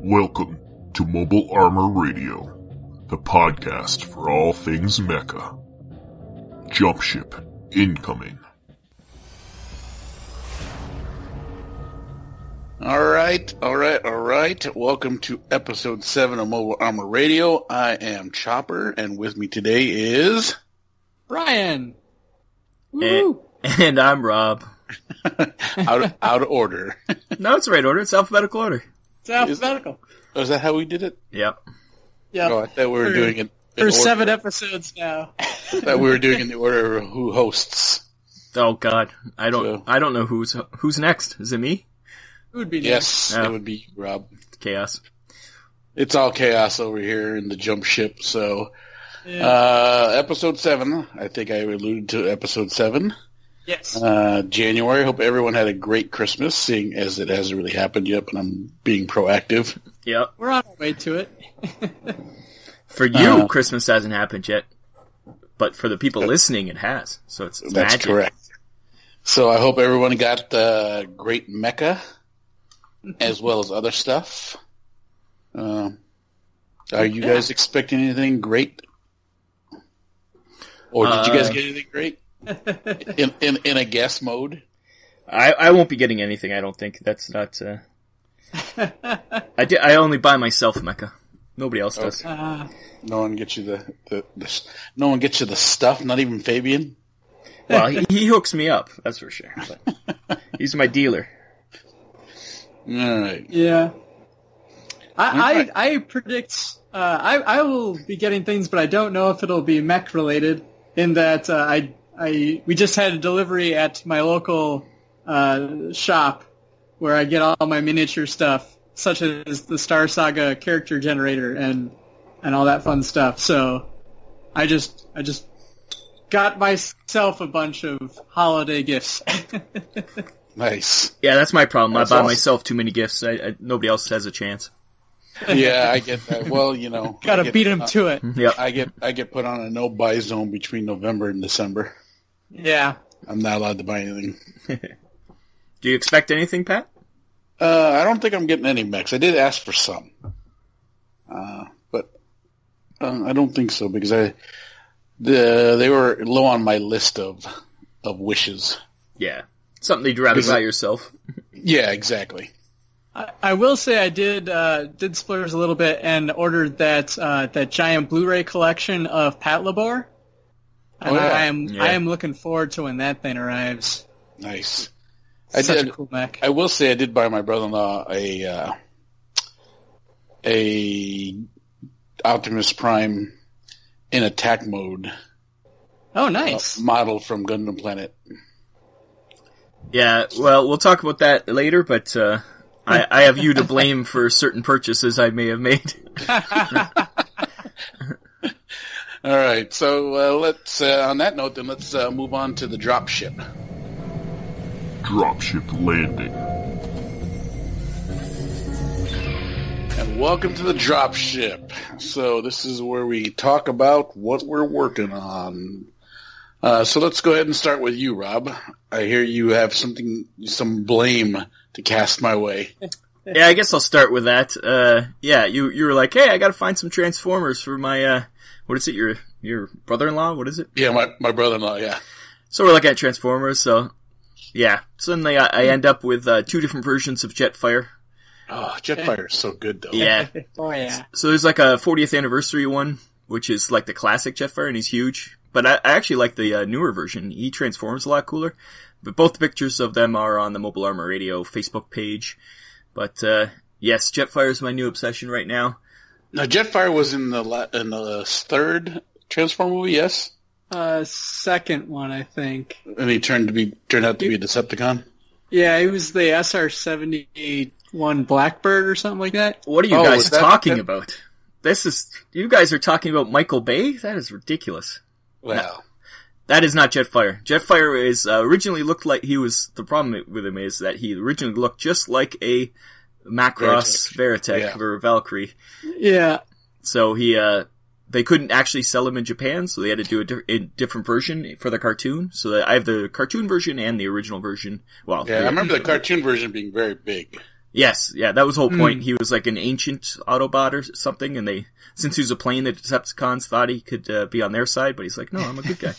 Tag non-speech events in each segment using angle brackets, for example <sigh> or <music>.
Welcome to Mobile Armor Radio, the podcast for all things mecha. Jump ship incoming. All right, all right, all right. Welcome to episode seven of Mobile Armor Radio. I am Chopper, and with me today is Brian. And, and I'm Rob. <laughs> out of, out of order. No, it's the right order. It's alphabetical order. It's alphabetical. Oh, is that how we did it? Yep. Yeah. Oh, I thought we were For- doing it in For order. seven episodes now. <laughs> I thought we were doing in the order of who hosts. Oh God, I don't. So- I don't know who's who's next. Is it me? Who would be Yes, Yeah. it would be Rob. Chaos. It's all chaos over here in the jump ship. So. Yeah. uh, episode seven. I think I alluded to episode seven. Yes. Uh, January. Hope everyone had a great Christmas, seeing as it hasn't really happened yet, but I'm being proactive. Yep. We're on our way to it. <laughs> For you, Uh, Christmas hasn't happened yet, but for the people listening, it has. So it's, it's That's magic. correct. So I hope everyone got uh, great mecha, <laughs> as well as other stuff. Um, are you Yeah. guys expecting anything great? Or did you guys Uh, get anything great in, in in a guess mode? I I won't be getting anything. I don't think that's not. Uh... I did. I only buy myself mecha. Nobody else does. Okay. Uh, No one gets you the, the, the no one gets you the stuff. Not even Fabian. Well, he, he hooks me up. That's for sure. But <laughs> he's my dealer. All right. yeah. I, Okay. I, I predict, uh, I, I will be getting things, but I don't know if it'll be mech related in that, uh, I, I, we just had a delivery at my local, uh, shop where I get all my miniature stuff, such as the Star Saga character generator and, and all that fun stuff. So I just, I just got myself a bunch of holiday gifts. <laughs> Nice. Yeah, that's my problem. That's I buy awesome. myself too many gifts. I, I, nobody else has a chance. Yeah, I get that. Well, you know, <laughs> Gotta get- beat him to it. Yeah, I get I get put on a no buy zone between November and December. Yeah. I'm not allowed to buy anything. <laughs> Do you expect anything, Pat? Uh, I don't think I'm getting any mechs. I did ask for some, uh, but uh, I don't think so because I the they were low on my list of of wishes. Yeah. Something you'd rather buy yourself. <laughs> Yeah, exactly. I, I will say I did uh, did splurge a little bit and ordered that uh, that giant Blu-ray collection of Patlabor. And Oh, yeah. I am Yeah. I am looking forward to when that thing arrives. Nice. I Such did. a cool mech. I will say I did buy my brother-in-law a uh, a Optimus Prime in attack mode oh, uh, nice. model from Gundam Planet. Yeah, well, we'll talk about that later, but, uh, I, I have you to blame for certain purchases I may have made. <laughs> <laughs> <laughs> All right, so uh, let's uh, on that note then let's uh, move on to the drop ship. Dropship landing. And welcome to the drop ship. So this is where we talk about what we're working on. Uh, so let's go ahead and start with you, Rob. I hear you have something, some blame to cast my way. Yeah, I guess I'll start with that. Uh, yeah, you, you were like, hey, I gotta find some Transformers for my, uh, what is it, your, your brother-in-law? What is it? Yeah, my, my brother-in-law, yeah. So we're looking at Transformers, so, yeah. Suddenly I, I end up with, uh, two different versions of Jetfire. Oh, Jetfire is so good though. Yeah. <laughs> oh yeah. So there's like a 40th anniversary one, which is like the classic Jetfire, and he's huge. But I, I actually like the uh, newer version. He transforms a lot cooler. But both pictures of them are on the Mobile Armor Radio Facebook page. But uh, yes, Jetfire is my new obsession right now. Now, Jetfire was in the la- in the third Transform movie, yes, Uh, second one, I think. and he turned to be turned out to be a Decepticon. Yeah, he was the SR seventy one Blackbird or something like that. What are you Oh, guys that- talking that- about? This is you guys are talking about Michael Bay. That is ridiculous. Well, That is not Jetfire. Jetfire is uh, originally looked like he was. The problem with him is that he originally looked just like a Macross Veritech Yeah. or Valkyrie. Yeah. So he, uh, they couldn't actually sell him in Japan, so they had to do a, di- a different version for the cartoon. So that I have the cartoon version and the original version. Well, yeah, I remember the cartoon version being very big. Yes, yeah, that was the whole point. He was like an ancient Autobot or something, and they, since he was a plane, the Decepticons thought he could uh, be on their side, but he's like, no, I'm a good guy.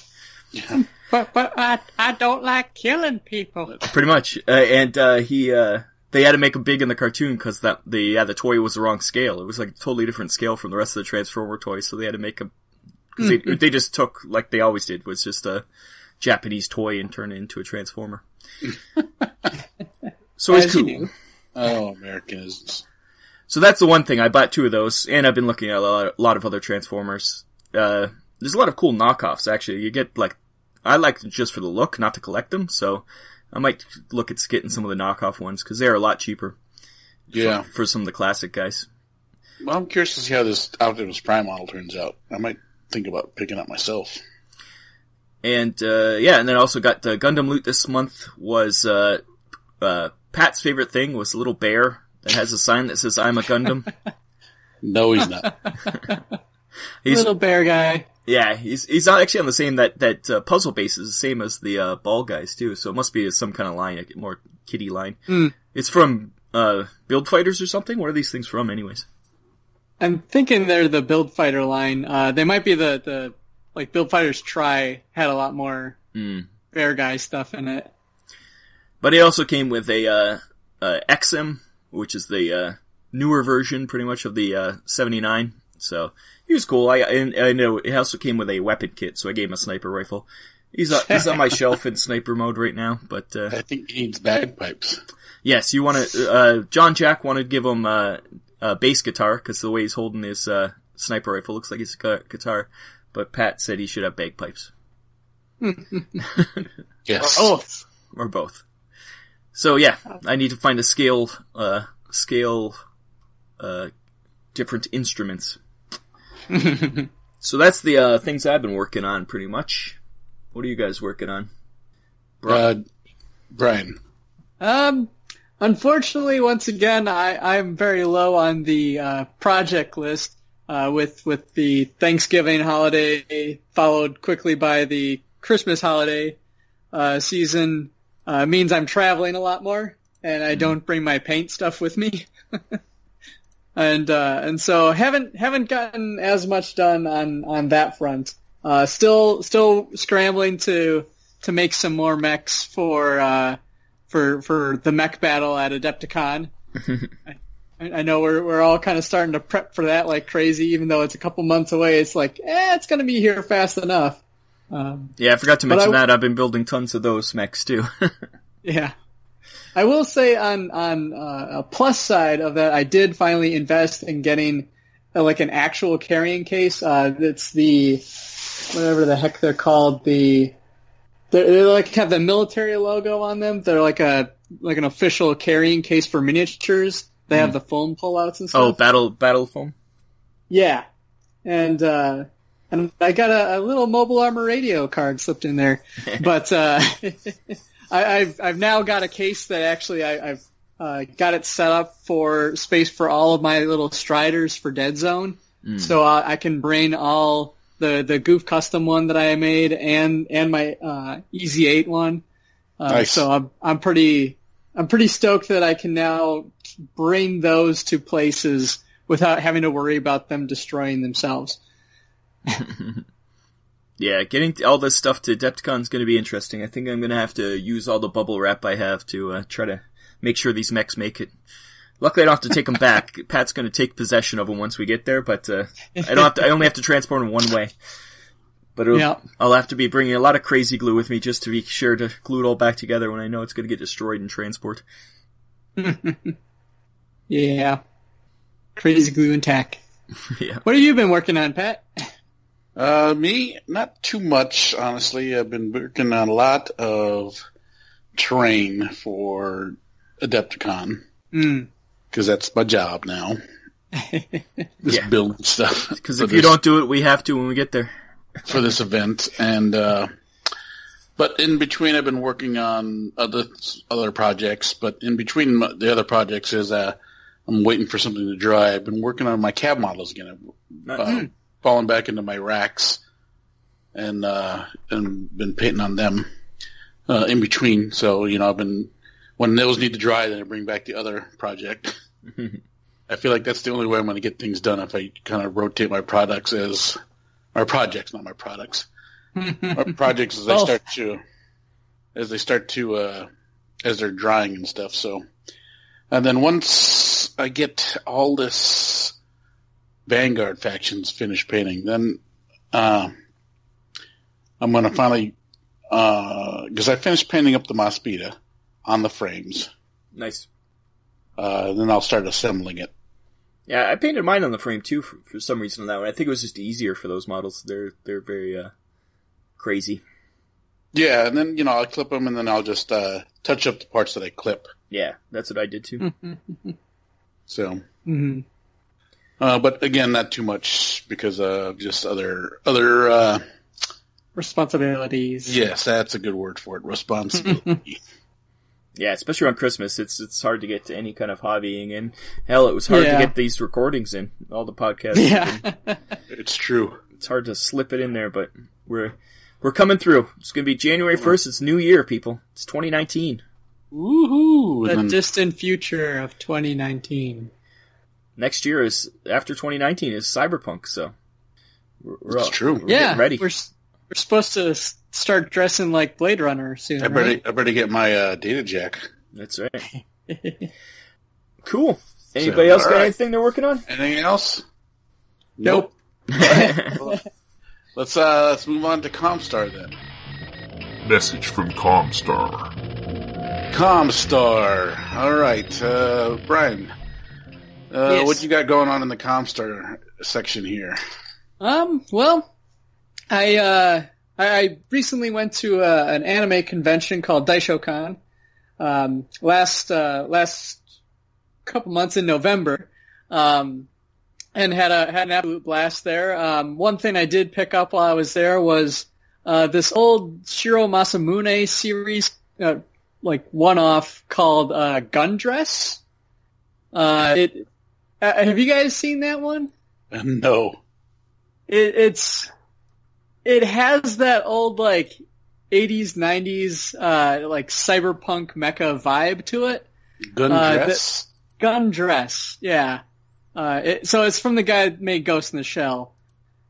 <laughs> But but I I don't like killing people. Pretty much. Uh, and uh, he, uh, they had to make him big in the cartoon because that the yeah the toy was the wrong scale. It was like a totally different scale from the rest of the Transformer toys, so they had to make because they they just took like they always did was just a Japanese toy and turn it into a Transformer. <laughs> so it's cool. Oh, Americanisms. So that's the one thing. I bought two of those, and I've been looking at a lot, a lot of other Transformers. Uh, there's a lot of cool knockoffs, actually. You get, like, I like them just for the look, not to collect them, so I might look at getting some of the knockoff ones, because they're a lot cheaper Yeah. for some of the classic guys. Well, I'm curious to see how this Optimus Prime model turns out. I might think about picking up myself. And, uh, yeah, and then I also got the Gundam loot this month was, uh, uh, Pat's favorite thing was a little bear that has a sign that says, I'm a Gundam. <laughs> No, he's not. <laughs> He's, Little bear guy. Yeah, he's he's not actually on the same that that uh, puzzle base is the same as the uh, ball guys too. So it must be some kind of line, a more kitty line. Hmm. It's from uh, Build Fighters or something. Where are these things from, anyways? I'm thinking they're the Build Fighter line. Uh, they might be the, the like Build Fighters Try had a lot more Hmm. bear guy stuff in it. But it also came with a uh, uh, XM, which is the uh, newer version, pretty much of the uh, 79. So he was cool. I and I know it also came with a weapon kit, so I gave him a sniper rifle. He's on, he's on my <laughs> shelf in sniper mode right now, but uh, I think he needs bagpipes. Yes, you want to. Uh, John Jack wanted to give him uh, a bass guitar because the way he's holding his uh, sniper rifle looks like it's a guitar. But Pat said he should have bagpipes <laughs> Yes. Oh, or both. So yeah, I need to find a scale, uh, scale, uh, different instruments. <laughs> so that's the uh, things I've been working on, pretty much. What are you guys working on? Uh, Brian. Um, unfortunately, once again, I, I'm very low on the uh, project list. Uh, with with the Thanksgiving holiday followed quickly by the Christmas holiday uh, season uh, means I'm traveling a lot more, and I don't bring my paint stuff with me. <laughs> and uh, and so haven't haven't gotten as much done on on that front. Uh, still still scrambling to to make some more mechs for uh, for for the mech battle at Adepticon. <laughs> I, I know we're we're all kind of starting to prep for that like crazy, even though it's a couple months away. It's like, eh, it's going to be here fast enough. Um, Yeah, I forgot to mention I- that I've been building tons of those mechs too. <laughs> Yeah. I will say on on uh, a plus side of that, I did finally invest in getting uh, like an actual carrying case. Uh, it's the whatever the heck they're called. The they're, they like have the military logo on them. They're like a like an official carrying case for miniatures. They have the foam pullouts and stuff. oh, battle battle foam. Yeah, and uh, and I got a, a little mobile armor radio card slipped in there, <laughs> but uh, <laughs> I, I've I've now got a case that actually I, I've uh, got it set up for space for all of my little Striders for Dead Zone, so uh, I can bring all the the Gouf custom one that I made and and my uh, Easy Eight one. Uh, Nice. So I'm I'm pretty I'm pretty stoked that I can now bring those to places without having to worry about them destroying themselves. <laughs> Yeah, getting all this stuff to Adepticon is going to be interesting. I think I'm going to have to use all the bubble wrap I have to uh, try to make sure these mechs make it. Luckily, I don't have to take them back. <laughs> Pat's going to take possession of them once we get there, but uh, I don't have to. I only have to transport them one way. But Yeah. I'll have to be bringing a lot of crazy glue with me just to be sure to glue it all back together when I know it's going to get destroyed in transport. <laughs> Yeah. Crazy glue and tack. <laughs> yeah. What have you been working on, Pat? Uh, me, not too much, honestly. I've been working on a lot of terrain for Adepticon Mm. because that's my job now. <laughs> Just Yeah. building stuff. <laughs> Because for if you don't do it, we have to when we get there. for this event, and uh, but in between, I've been working on other other projects. But in between the other projects is uh, I'm waiting for something to dry. I've been working on my CAV models again. I've uh, fallen back into my racks and uh, and been painting on them uh, in between. So you know, I've been when those need to dry, then I bring back the other project. <laughs> I feel like that's the only way I'm going to get things done if I kind of rotate my products as my projects, not my products. my <laughs> projects as they Well- start to as they start to uh, as they're drying and stuff. So, and then once I get all this Vanguard factions finished painting, then uh, I'm going to finally because I finished painting up the Mospeada on the frames. Nice. Uh, then I'll start assembling it. Yeah, I painted mine on the frame too for, for some reason on that one. I think it was just easier for those models. They're they're very uh, crazy. Yeah, and then you know I'll clip them, and then I'll just uh, touch up the parts that I clip. Yeah, that's what I did too. <laughs> So, hmm uh, but again, not too much because of just other other. Uh, Responsibilities. yes, that's a good word for it. Responsibility. <laughs> Yeah, especially on Christmas, it's it's hard to get to any kind of hobbying, and hell, it was hard Yeah. to get these recordings in all the podcasts. Yeah. <laughs> it's true. it's hard to slip it in there, but we're we're coming through. It's gonna be January first. It's New Year, people. It's 2019. Woohoo! the then- distant future of 2019. Next year is after 2019 is Cyberpunk. So we're, we're It's all- true. We're yeah, ready. we're we're supposed to start dressing like Blade Runner soon. I better right? I better get my uh, data jack. That's right. <laughs> Cool. Anybody else got right. anything they're working on? Anything else? Nope. <laughs> Let's uh let's move on to ComStar then. Message from ComStar. ComStar. All right, uh, Brian. Uh, Yes. What you got going on in the ComStar section here? Um, well, I, uh, I, I recently went to uh, an anime convention called DaishoCon, um, last, uh, last couple months in November, um, and had a, had an absolute blast there. Um, one thing I did pick up while I was there was, uh, this old Shirow Masamune series, uh, like one-off called, uh, Gundress. Uh, it, uh, have you guys seen that one? no. it, it's it has that old like 80s 90s uh like cyberpunk mecha vibe to it Gun Uh, dress. gun dress yeah uh it, so it's from the guy that made ghost in the shell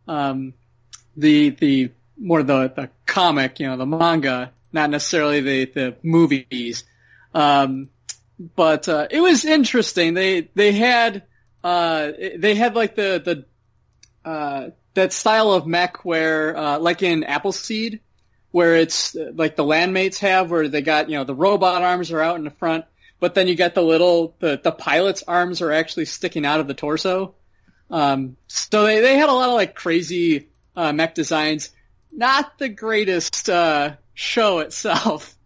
um the the more the the comic you know the manga not necessarily the the movies um but uh it was interesting they they had uh they had like the the uh, that style of mech where, uh, like in Appleseed, where it's uh, like the landmates have, where they got, you know, the robot arms are out in the front, but then you got the little, the, the pilot's arms are actually sticking out of the torso. Um, so they, they had a lot of like crazy, uh, mech designs. Not the greatest, uh, show itself.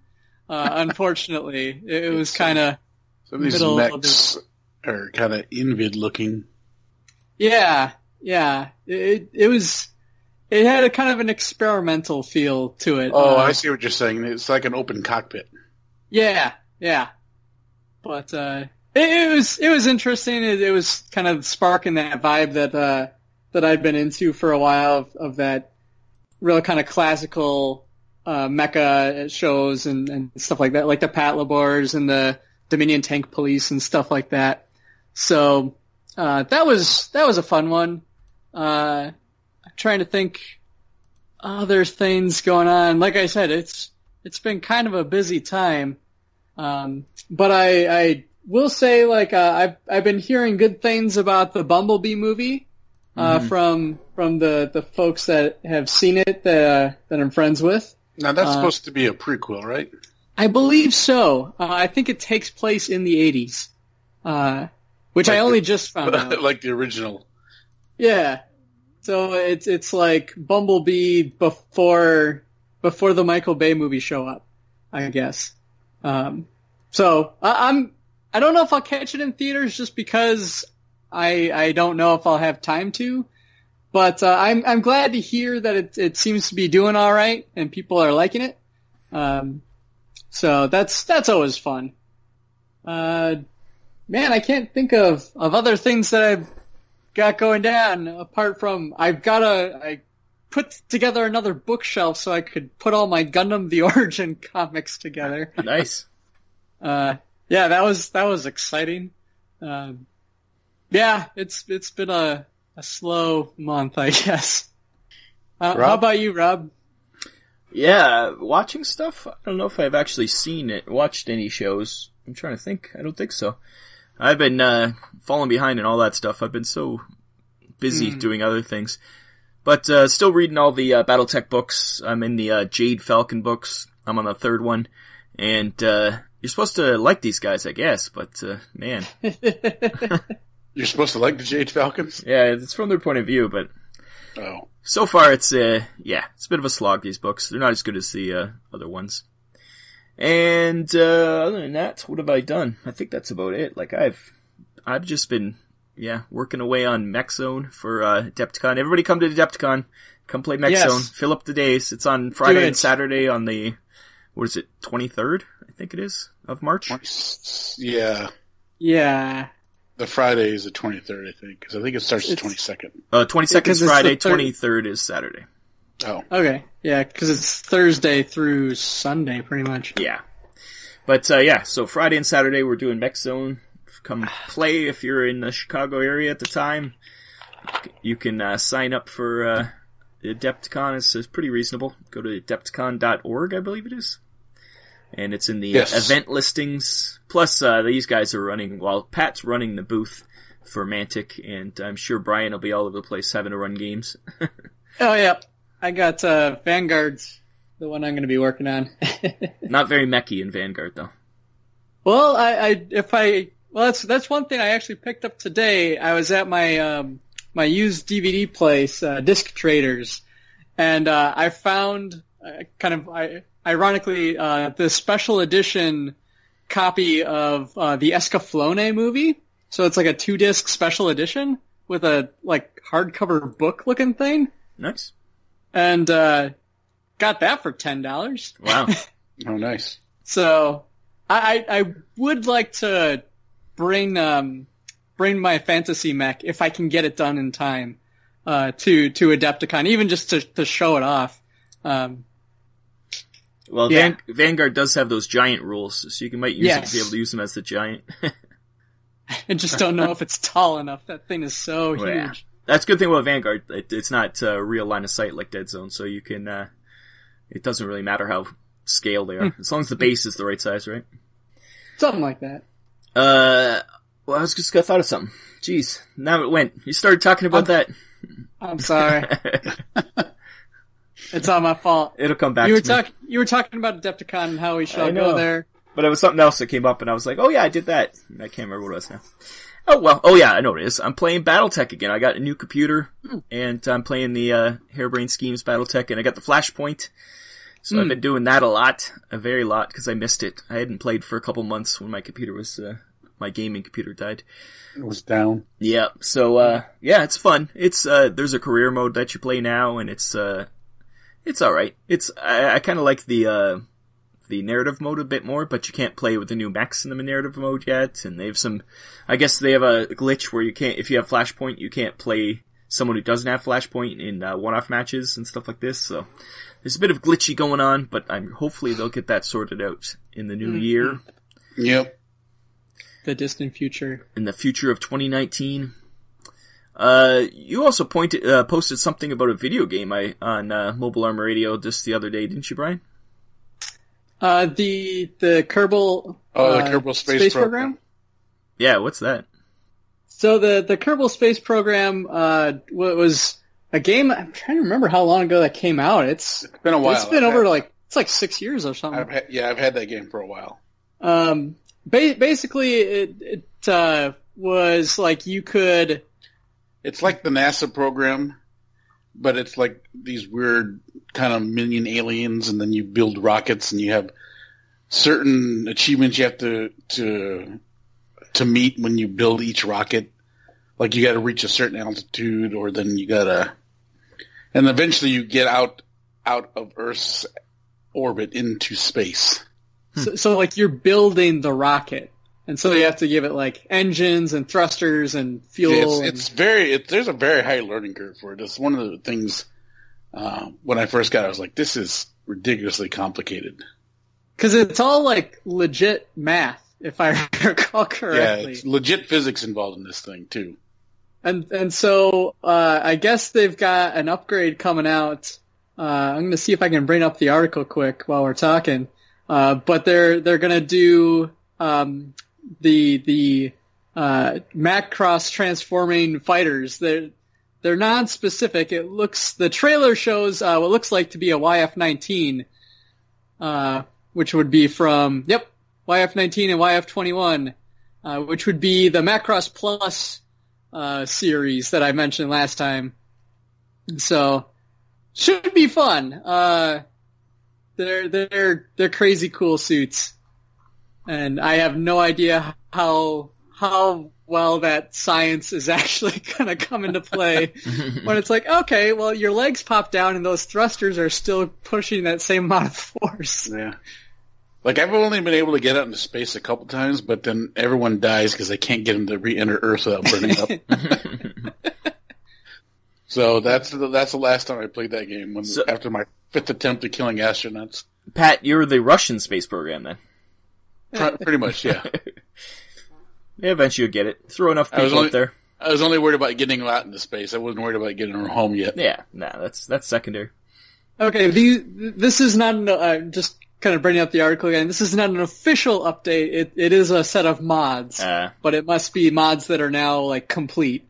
Uh, <laughs> unfortunately, it, it was kind of, Some of these mechs are kind of invid looking. Yeah, yeah. It it was it had a kind of an experimental feel to it. Oh, Uh, I see what you're saying. It's like an open cockpit. Yeah, yeah. But uh it, it was it was interesting. It, it was kind of sparking that vibe that uh that I'd been into for a while of, of that real kind of classical uh mecha shows and, and stuff like that, like the Patlabors and the Dominion Tank Police and stuff like that. So uh that was that was a fun one. Uh I'm trying to think other things going on. Like I said, it's it's been kind of a busy time. Um, but I, I will say, like, uh, I've, I've been hearing good things about the Bumblebee movie, uh, from, from the, the folks that have seen it, that, uh, that I'm friends with. Now that's Uh, supposed to be a prequel, right? I believe so. Uh, I think it takes place in the 80s. Which I only the- just found <laughs> out. like the original. Yeah. So it's it's like Bumblebee before before the Michael Bay movie show up, I guess. Um, so I, I'm I don't know if I'll catch it in theaters just because I I don't know if I'll have time to. But uh, I'm I'm glad to hear that it it seems to be doing all right and people are liking it. Um, so that's that's always fun. Uh, man, I can't think of of other things that I've got going down apart from I've got a I put together another bookshelf so I could put all my Gundam the <laughs> Origin comics together. Nice. <laughs> Uh, yeah, that was that was exciting. Um, yeah, it's it's been a a slow month, I <laughs> guess. Uh, how about you, Rob? Yeah, watching stuff. I don't know if I've actually seen it, watched any shows. I'm trying to think. I don't think so. I've been uh, falling behind in all that stuff. I've been so busy doing other things, but uh, still reading all the uh, BattleTech books. I'm in the uh, Jade Falcon books. I'm on the third one, and uh, you're supposed to like these guys, I guess. But uh, man, <laughs> <laughs> You're supposed to like the Jade Falcons? yeah, it's from their point of view, but Oh. so far it's uh yeah it's a bit of a slog these books they're not as good as the uh, other ones and uh other than that what have i done? I think that's about it. Like i've i've just been yeah working away on mech zone for uh adepticon. Everybody come to adepticon. Come play mech Yes. zone fill up the days. It's on friday it. and saturday on the what is it 23rd i think it is of march? Yeah. yeah, The Friday is the 23rd, I think, because I think it starts the 22nd. uh 22nd is friday 23rd is saturday Oh. okay, yeah, because it's Thursday through Sunday, pretty much. Yeah. But uh, yeah, so Friday and Saturday we're doing Mech Zone. Come play if you're in the Chicago area at the time. You can uh, sign up for uh, the Adepticon. It's, it's pretty reasonable. Go to adepticon.org, I believe it is. And it's in the Yes. uh, event listings. Plus, uh, these guys are running, while Pat's running the booth for Mantic, and I'm sure Brian will be all over the place having to run games. <laughs> Oh yeah, I got uh, Vanguard's the one I'm going to be working on. <laughs> Not very mechy in Vanguard, though. Well, I, I if I well that's that's one thing I actually picked up today. I was at my um my used DVD place, uh, Disc Traders, and uh, I found uh, kind of I, ironically uh, the special edition copy of uh, the Escaflowne movie. So it's like a two disc special edition with a like hardcover book looking thing, Nice. And uh, got that for ten dollars. Wow. <laughs> Oh, nice. So I, I I would like to bring um bring my fantasy mech if I can get it done in time uh to to Adepticon, even just to to show it off. Um Well, Yeah. Van- Vanguard does have those giant rules, so you can might use Yes. it, be able to use them as the giant. <laughs> I just don't know if it's tall enough. That thing is so Well, yeah. huge. That's a good thing about Vanguard. It, it's not uh, real line of sight like Dead Zone, so you can. Uh, it doesn't really matter how scale they are, Hmm. as long as the base is the right size, right? Something like that. Uh, well, I was just I thought of something. Jeez, now it went. You started talking about that. I'm sorry. <laughs> it's not my fault. It'll come back. You were talking you were talking about Adepticon and how we shall go there. But it was something else that came up, and I was like, "Oh yeah, I did that." I can't remember what it was now. Oh well. Oh yeah, I know what it is. I'm playing BattleTech again. I got a new computer, and I'm playing the uh, Harebrained Schemes BattleTech, and I got the Flashpoint. So I've been doing that a lot, a very lot, because I missed it. I hadn't played for a couple months when my computer was, uh, my gaming computer died. It was down. Yeah. So uh, yeah, it's fun. It's uh, there's a career mode that you play now, and it's uh, it's all right. It's I, I kind of like the uh, the narrative mode a bit more, but you can't play with the new mechs in the narrative mode yet. And they have some, I guess they have a glitch where you can't, if you have Flashpoint, you can't play someone who doesn't have Flashpoint in uh, one-off matches and stuff like this. So there's a bit of glitchy going on, but I'm hopefully they'll get that sorted out in the new year, Yep. The distant future. in the future of 2019. Uh, you also pointed, uh, posted something about a video game I, on, uh, Mobile Armor Radio just the other day, didn't you, Brian? Uh the the Kerbal Oh, the uh, Kerbal Space Program. Yeah, what's that? So the the Kerbal Space Program uh was a game. I'm trying to remember how long ago that came out. It's It's been a while. it's been I've over had- like it's like six years or something. I've had, yeah, I've had that game for a while. Um, ba- basically, it it uh, was like you could. It's like the NASA program, but it's like these weird kind of minion aliens, and then you build rockets, and you have certain achievements you have to to to meet when you build each rocket. Like you got to reach a certain altitude, or then you gotta, and eventually you get out out of Earth's orbit into space. So, so like you're building the rocket, and so you have to give it like engines and thrusters and fuel. It's, and- it's very, it, there's a very high learning curve for it. It's one of the things, uh, when I first got it, I was like, this is ridiculously complicated. because it's all like legit math, if I <laughs> recall Yeah, correctly. it's legit physics involved in this thing too. And and so uh, I guess they've got an upgrade coming out. Uh, I'm going to see if I can bring up the article quick while we're talking. Uh, but they're they're going to do um, the the uh, Macross transforming fighters. They're they're non-specific. It looks the trailer shows uh, what looks like to be a YF-19, uh, which would be from yep YF-19 and YF-21, uh, which would be the Macross Plus uh, series that I mentioned last time. So should be fun. Uh, they're they're they're crazy cool suits, and I have no idea how how well that science is <laughs> actually gonna come into play <laughs> when it's like, okay, well your legs pop down and those thrusters are still pushing that same amount of force. Yeah. Like I've only been able to get out into space a couple times, but then everyone dies because they can't get them to re-enter Earth without burning up. <laughs> so that's the, that's the last time I played that game. When So- after my fifth attempt at killing astronauts, Pat, you're the Russian space program then. Pretty much, yeah. Yeah, eventually you'll get it. Throw enough I was people only- up there. I was only worried about getting out into space. I wasn't worried about getting her home yet. Yeah, nah, that's that's secondary. Okay, the, this is not an, uh, just kind of bringing up the article again. This is not an official update. It it is a set of mods, Uh, but it must be mods that are now like complete,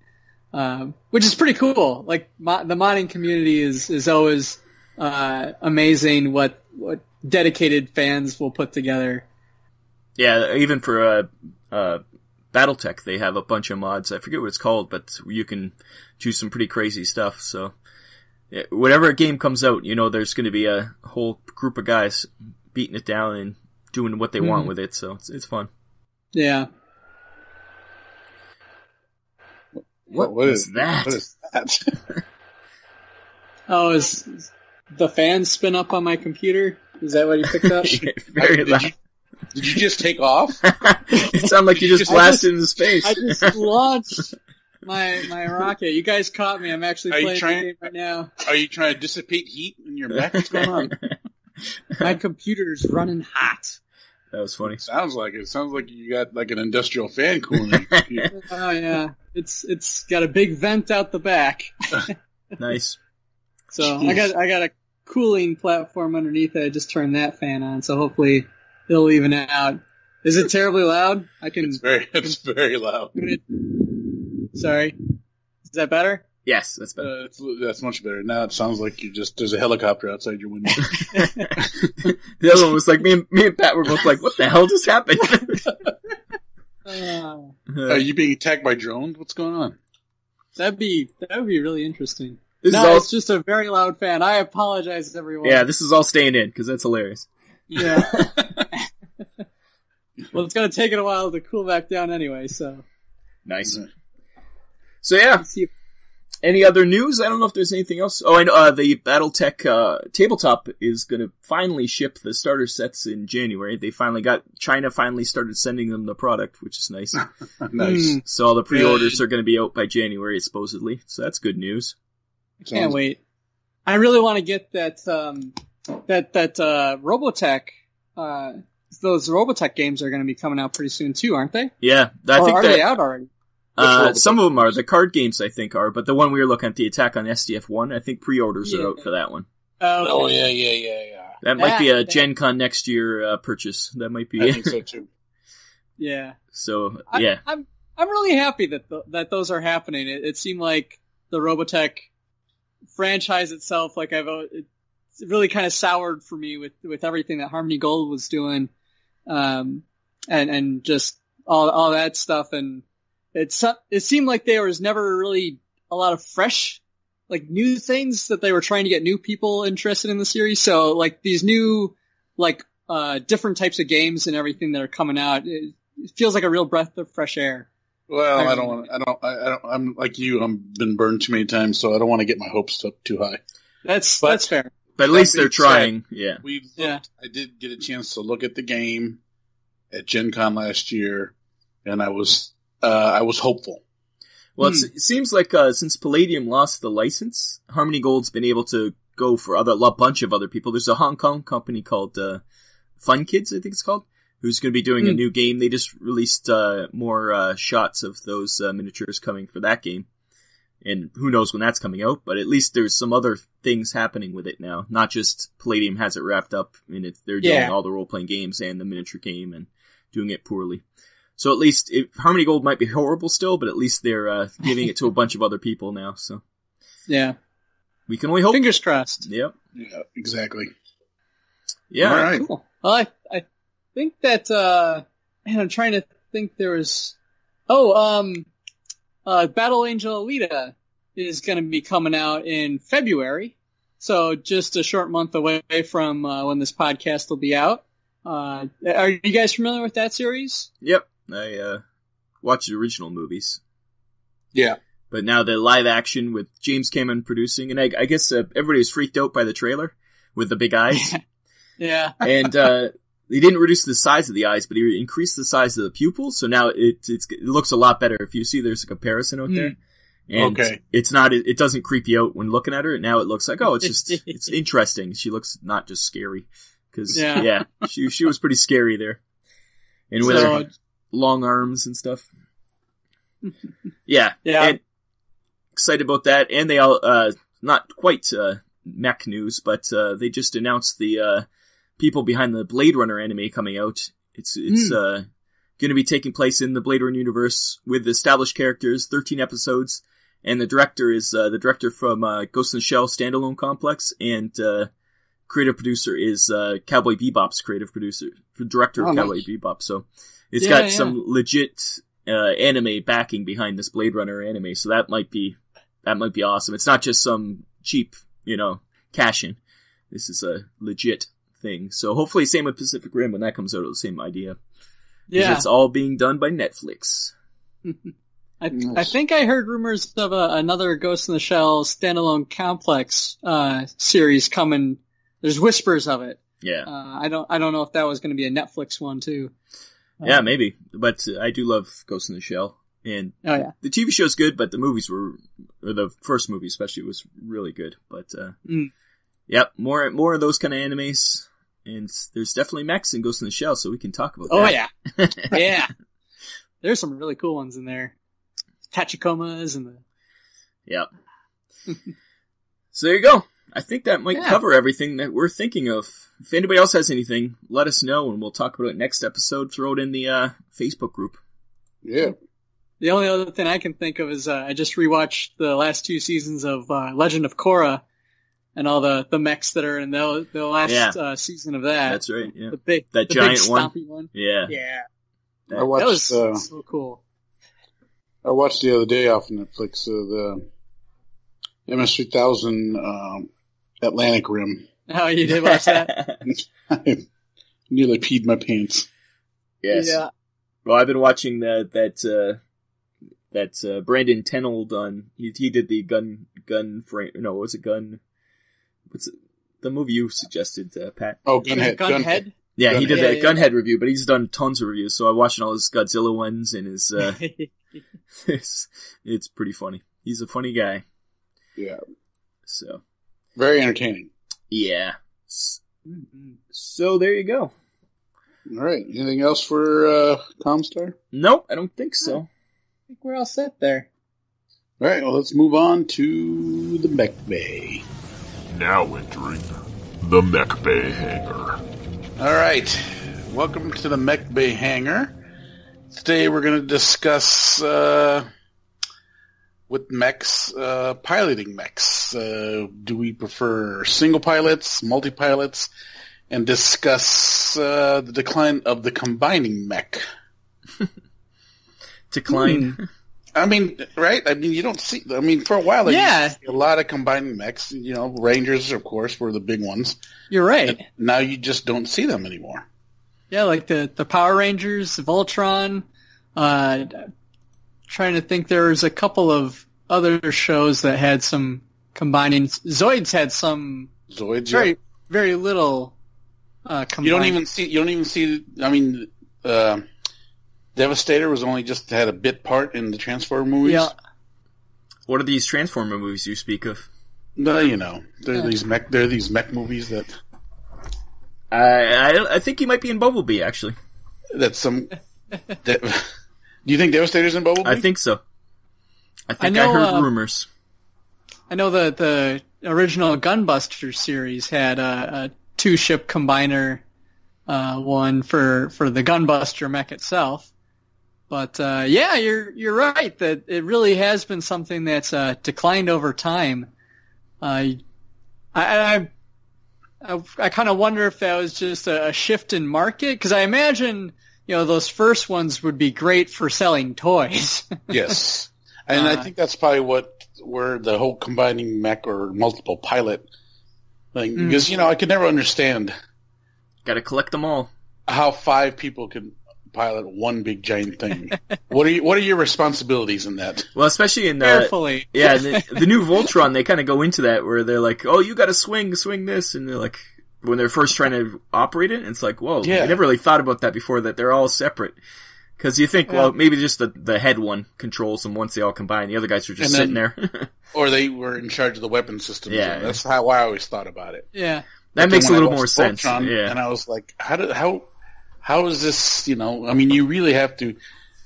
um, which is pretty cool. Like mo- the modding community is is always uh, amazing. What what dedicated fans will put together. yeah, even for uh, uh, BattleTech, they have a bunch of mods. I forget what it's called, but you can choose some pretty crazy stuff. So, yeah, whatever a game comes out, you know, there's going to be a whole group of guys beating it down and doing what they want Mhm. with it. So it's it's fun. Yeah. What What is is that? What is that? <laughs> Oh, is, is the fan spin up on my computer? Is that what you picked up? <laughs> Very Did loud. you, did you just take off? <laughs> it sounded like you just I blasted into space. I just <laughs> launched my my rocket. You guys caught me. I'm actually Are you playing trying- the game right now. Are you trying to dissipate heat in your back? What's going on? <laughs> My computer's running hot. that was funny. Sounds like it. Sounds like you got like an industrial fan cooling. Oh yeah, it's it's got a big vent out the back. Nice. So I got I got a cooling platform underneath it. I just turned that fan on, so hopefully it'll even it out. Is it terribly loud? I can. It's very, it's very loud. Sorry. Is that better? Yes, that's better. Uh, it's, that's much better. Now it sounds like you just there's a helicopter outside your window. <laughs> the other one was like me and me and Pat were both like, "What the hell just happened?" Oh, <laughs> Are you being attacked by drones? What's going on? that'd be that would be really interesting. this is no, all. it's just a very loud fan. I apologize, to everyone. Yeah, this is all staying in because that's hilarious. Yeah. <laughs> well, it's gonna take it a while to cool back down anyway. So Nice. So yeah, let's see. If, any other news? I don't know if there's anything else. Oh, I know uh, the BattleTech uh, tabletop is going to finally ship the starter sets in January. They finally got China finally started sending them the product, which is nice. <laughs> nice. Hmm. so all the pre-orders are going to be out by January, supposedly. So that's good news. I can't Sounds- wait. I really want to get that um, that that uh, Robotech. Uh, those Robotech games are going to be coming out pretty soon too, aren't they? Yeah, I or think are that they out already? Uh, some of them are. The card games, I think, are. But the one we were looking at, the Attack on SDF one, I think pre-orders Yeah. are out for that one. Oh, Oh yeah, yeah, yeah, yeah. That might be a Gen Con next year uh, purchase. That might be. I think so too. <laughs> yeah. so I, yeah, I'm I'm really happy that th- that those are happening. It, it seemed like the Robotech franchise itself, like I've, it's really kind of soured for me with with everything that Harmony Gold was doing, um, and and just all all that stuff. And it's it seemed like there was never really a lot of fresh, like new things that they were trying to get new people interested in the series. So like these new, like uh, different types of games and everything that are coming out. It, it feels like a real breath of fresh air. Well, I I don't want. I don't. I, don't. I'm like you. I've been burned too many times, so I don't want to get my hopes up too high. That's But- that's fair. But at that least they're being said- trying. Yeah, We looked, Yeah. I did get a chance to look at the game at Gen Con last year, and I was uh, I was hopeful. Well, it's, it seems like uh, since Palladium lost the license, Harmony Gold's been able to go for other a bunch of other people. There's a Hong Kong company called uh, Fun Kids, I think it's called, who's going to be doing a Hmm. new game. They just released uh, more uh, shots of those uh, miniatures coming for that game, and who knows when that's coming out. But at least there's some other things happening with it now. Not just Palladium has it wrapped up, and it's they're doing Yeah. all the role playing games and the miniature game and doing it poorly. So at least it, Harmony Gold might be <laughs> horrible still, but at least they're uh, giving it to a bunch of other people now. So <laughs> Yeah. we can only hope. Fingers crossed. Yep. Yeah, exactly. Yeah. All right. Cool. Well, I, I think that, uh, man, I'm trying to think there was, oh, um, uh, Battle Angel Alita is going to be coming out in February. So just a short month away from, uh, when this podcast will be out. Uh, are you guys familiar with that series? Yep. I uh, watched the original movies, Yeah. but now the live action with James Cameron producing, and I, I guess uh, everybody was freaked out by the trailer with the big eyes, <laughs> Yeah. and uh, he didn't reduce the size of the eyes, but he increased the size of the pupils. So now it it's, it looks a lot better. If you see, there's a comparison out there. And Okay. it's not, it, it doesn't creep you out when looking at her. Now it looks like, oh, it's just, <laughs> it's interesting. She looks not just scary. Cause, Yeah. yeah, she, she was pretty scary there. And with So- her long arms and stuff. <laughs> yeah. Yeah. And excited about that. And they all, uh, not quite, uh, mech news, but, uh, they just announced the, uh, people behind the Blade Runner anime coming out. It's, it's, Hmm. uh, going to be taking place in the Blade Runner universe with established characters, 13 episodes, and the director is, uh, the director from, uh, Ghost in the Shell standalone complex, and, uh, creative producer is, uh, Cowboy Bebop's creative producer, director of Oh, Cowboy nice. Bebop, so it's Yeah, got yeah. some legit, uh, anime backing behind this Blade Runner anime, so that might be, that might be awesome. It's not just some cheap, you know, cash in. This is a legit thing. So hopefully same with Pacific Rim when that comes out, of the same idea. Yeah. It's all being done by Netflix. <laughs> I, Nice. I think I heard rumors of a, another Ghost in the Shell standalone complex uh, series coming. There's whispers of it. Yeah. Uh, I don't I don't know if that was going to be a Netflix one too. yeah, maybe. But uh, I do love Ghost in the Shell. And Oh yeah. the TV show's good, but the movies were, or the first movie especially was really good. But, uh, Mm. yep, more, more of those kind of animes. And there's definitely mechs in Ghost in the Shell, so we can talk about Oh that. yeah. <laughs> yeah. There's some really cool ones in there. Tachikomas and the Yep. <laughs> so there you go. I think that might Yeah. cover everything that we're thinking of. If anybody else has anything, let us know and we'll talk about it next episode. Throw it in the uh, Facebook group. Yeah. the only other thing I can think of is uh, I just rewatched the last two seasons of uh, Legend of Korra and all the the mechs that are in the the last Yeah. uh, season of that. That's right. Yeah. The big That the giant big one. stompy one. Yeah. Yeah. I That was uh, so cool. I watched the other day off Netflix uh, the MS3000 um, Atlantic Rim. Oh, you did watch that? <laughs> I nearly peed my pants. yes. Yeah. Well, I've been watching that that uh, that uh, Brandon Tenold done. He he did the gun gun frame. No, what was it gun? What's it? the movie you suggested, uh, Pat? Oh, Gunhead. Gunhead. Yeah, he did Gunhead. that Yeah, yeah. Gunhead review, but he's done tons of reviews. So I'm watching all his Godzilla ones and his. Uh, <laughs> it's, it's pretty funny. He's a funny guy. Yeah. So Very entertaining. yeah. So there you go. All right. Anything else for uh, ComStar? Nope, I don't think so. I think we're all set there. All right. Well, let's move on to the Mech Bay. Now entering the Mech Bay Hangar. All right. Welcome to the Mech Bay Hangar. Today we're going to discuss uh, with mechs, uh, piloting mechs. Uh, do we prefer single pilots, multi-pilots, and discuss uh, the decline of the combining mech. <laughs> Decline. I mean, right? I mean, you don't see. I mean, for a while, there Yeah. a lot of combining mechs. You know, Rangers, of course, were the big ones. You're right. Now you just don't see them anymore. Yeah, like the the Power Rangers, Voltron. Uh, trying to think, there was a couple of other shows that had some combining. Zoids had some Zoids, very yeah. very little. Uh, you don't even see. You don't even see. I mean, uh, Devastator was only just had a bit part in the Transformer movies. Yeah, what are these Transformer movies you speak of? No, you know, they're Yeah. these mech. They're these mech movies that. I, I I think he might be in Bumblebee actually. That's some. that, <laughs> do you think Devastator's in Bumblebee? I think so. I think I, know, heard uh, rumors. I know that the original Gunbuster series had a, a two ship combiner, uh, one for, for the Gunbuster mech itself. But, uh, yeah, you're, you're right that it really has been something that's, uh, declined over time. Uh, I, I, I, I kind of wonder if that was just a, a shift in market, cause I imagine, you know, those first ones would be great for selling <laughs> toys. Yes, and I Uh, think that's probably what where the whole combining mech or multiple pilot thing. Mm. Because you know, I could never understand Got to collect them all. how five people could pilot one big giant thing. what are you, What are your responsibilities in that? Well, especially in the Carefully. yeah the, the new Voltron, they kind of go into that where they're like, "Oh, you got to swing, swing this," and they're like, when they're first trying to operate it, it's like, "Whoa, Yeah. I never really thought about that before. That they're all separate." Because you think, well, Yeah. maybe just the the head one controls them once they all combine. The other guys are just And sitting then- there. <laughs> Or they were in charge of the weapon system. Yeah. that's how I always thought about it. yeah. that But makes a then when I little more watched sense. Yeah. And I was like, how do, how how is this? You know, I mean, you really have to.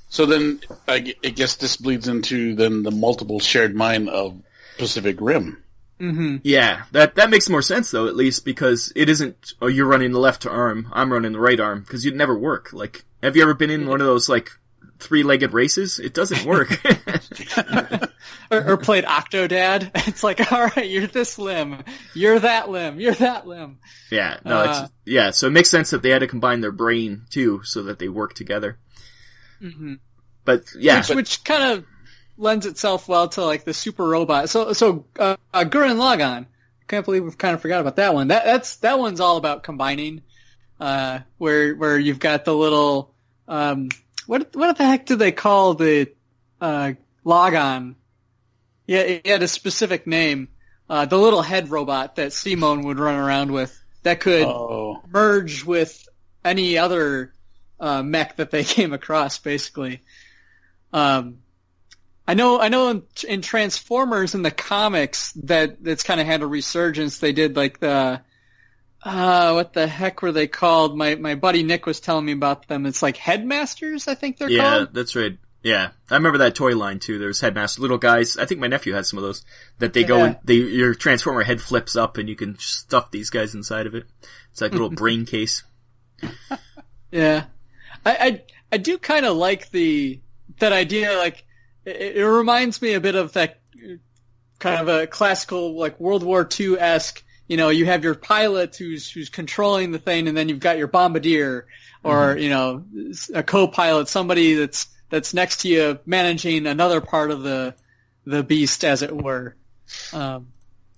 So then, I, I guess this bleeds into then the multiple shared mind of Pacific Rim. hmm Yeah, that that makes more sense though, at least because it isn't. Oh, you're running the left arm, I'm running the right arm, because you'd never work. Like, have you ever been in one of those like three-legged races? It doesn't work. <laughs> Or, or played Octodad. <laughs> It's like, <laughs> all right, you're this limb, you're that limb, you're that limb. yeah, no, Uh. it's yeah. So it makes sense that they had to combine their brain too, so that they work together. hmm But yeah, which, which kind of lends itself well to like the super robot. So, so uh, uh, Gurren Lagann. Can't believe we've kind of forgot about that one. That that's that one's all about combining, uh, where where you've got the little um, what what the heck do they call the uh, Lagann? Yeah, it had a specific name. Uh, the little head robot that Simone would run around with that could Oh, merge with any other uh, mech that they <laughs> came across, basically. Um, I know, I know in, in Transformers in the comics that it's kind of had a resurgence. They did like the, uh, what the heck were they called? My, my buddy Nick was telling me about them. It's like Headmasters, I think they're yeah, called. that's right. Yeah, I remember that toy line too. There's headmaster little guys. I think my nephew had some of those that they go and they your transformer head flips up and you can stuff these guys inside of it. It's like a little <laughs> brain case. Yeah, I I, I do kind of like the that idea. Like it, it reminds me a bit of that kind of a classical like World War II esque. You know, you have your pilot who's who's controlling the thing, and then you've got your bombardier or mm-hmm. you know a co-pilot, somebody that's that's next to you managing another part of the the beast, as it were. Um,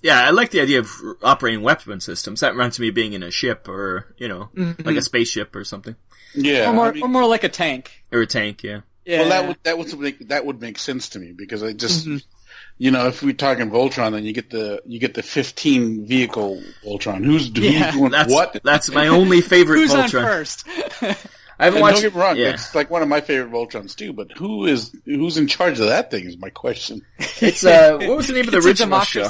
Yeah, I like the idea of operating weapon systems. That reminds me of being in a ship or you know like a spaceship or something yeah. or more I mean- or more like a tank. or a tank. Yeah. Yeah. Well, that would that would make that would make sense to me because I just Mhm. you know if we're talking Voltron, then you get the you get the fifteen vehicle Voltron. Who's, who's Yeah, doing That's what? that's my only favorite <laughs> Who's on Voltron. first? <laughs> I haven't And watched. don't get me wrong, yeah. it's like one of my favorite Voltrons too. But who is who's in charge of that thing is my question. It's uh, <laughs> what was the name of the original show?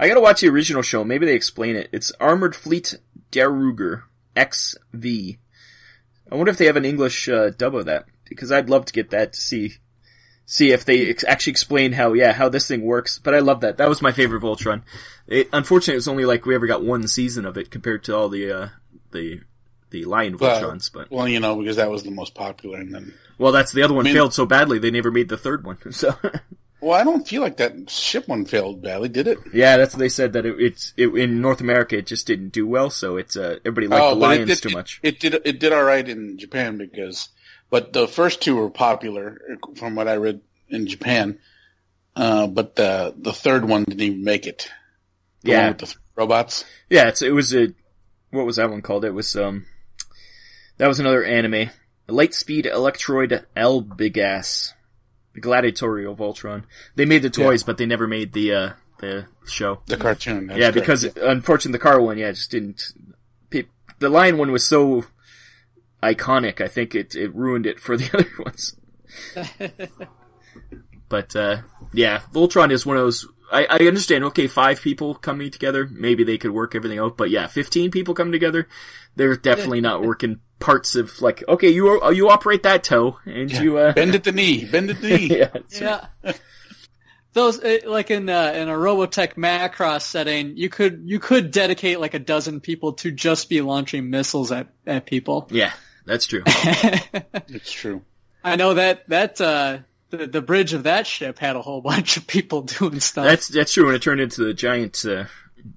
I gotta watch the original show. Maybe they explain it. It's Armored Fleet Dairugger XV. I wonder if they have an English uh, dub of that because I'd love to get that to see see if they ex- actually explain how yeah how this thing works. But I love that. That was my favorite Voltron. It, unfortunately, it was only like we ever got one season of it compared to all the uh, the the Lion Voltrons. But Well, you know because that was the most popular, and then well, that's the other one I mean- failed so badly they never made the third one. <laughs> So well, I don't feel like that ship one failed badly, did it? yeah, that's what they said that it, it's it, in North America it just didn't do well. So it's uh, everybody liked the Oh, but it Lions did, too it- much. It, did it did all right in Japan because, but the first two were popular from what I read in Japan. Uh, but the the third one didn't even make it. The Yeah. the th- robots. Yeah, it's, it was a what was that one called? It was um that was another anime. Lightspeed Electroid Albegas, the Gladiatorial Voltron. They made the toys, but they never made the uh the show. The cartoon. yeah, correct. because unfortunately the car one, yeah, just didn't. The lion one was so iconic. I think it it ruined it for the <laughs> other ones. <laughs> but uh, yeah, Voltron is one of those I, I understand. Okay, five people coming together, maybe they could work everything out. But yeah, fifteen people coming together, they're definitely <laughs> not working parts of like. Okay, you you operate that toe, and Yeah. you uh, Bend at the knee. Bend at the <laughs> knee. yeah, that's right. Yeah. <laughs> Those uh, like in uh, in a Robotech Macross setting, you could you could dedicate like a dozen people to just be launching missiles at at people. yeah, that's true. <laughs> It's true. I know that that uh, the the bridge of that ship had a whole bunch of people doing stuff. That's that's true. When it turned into the giant, uh,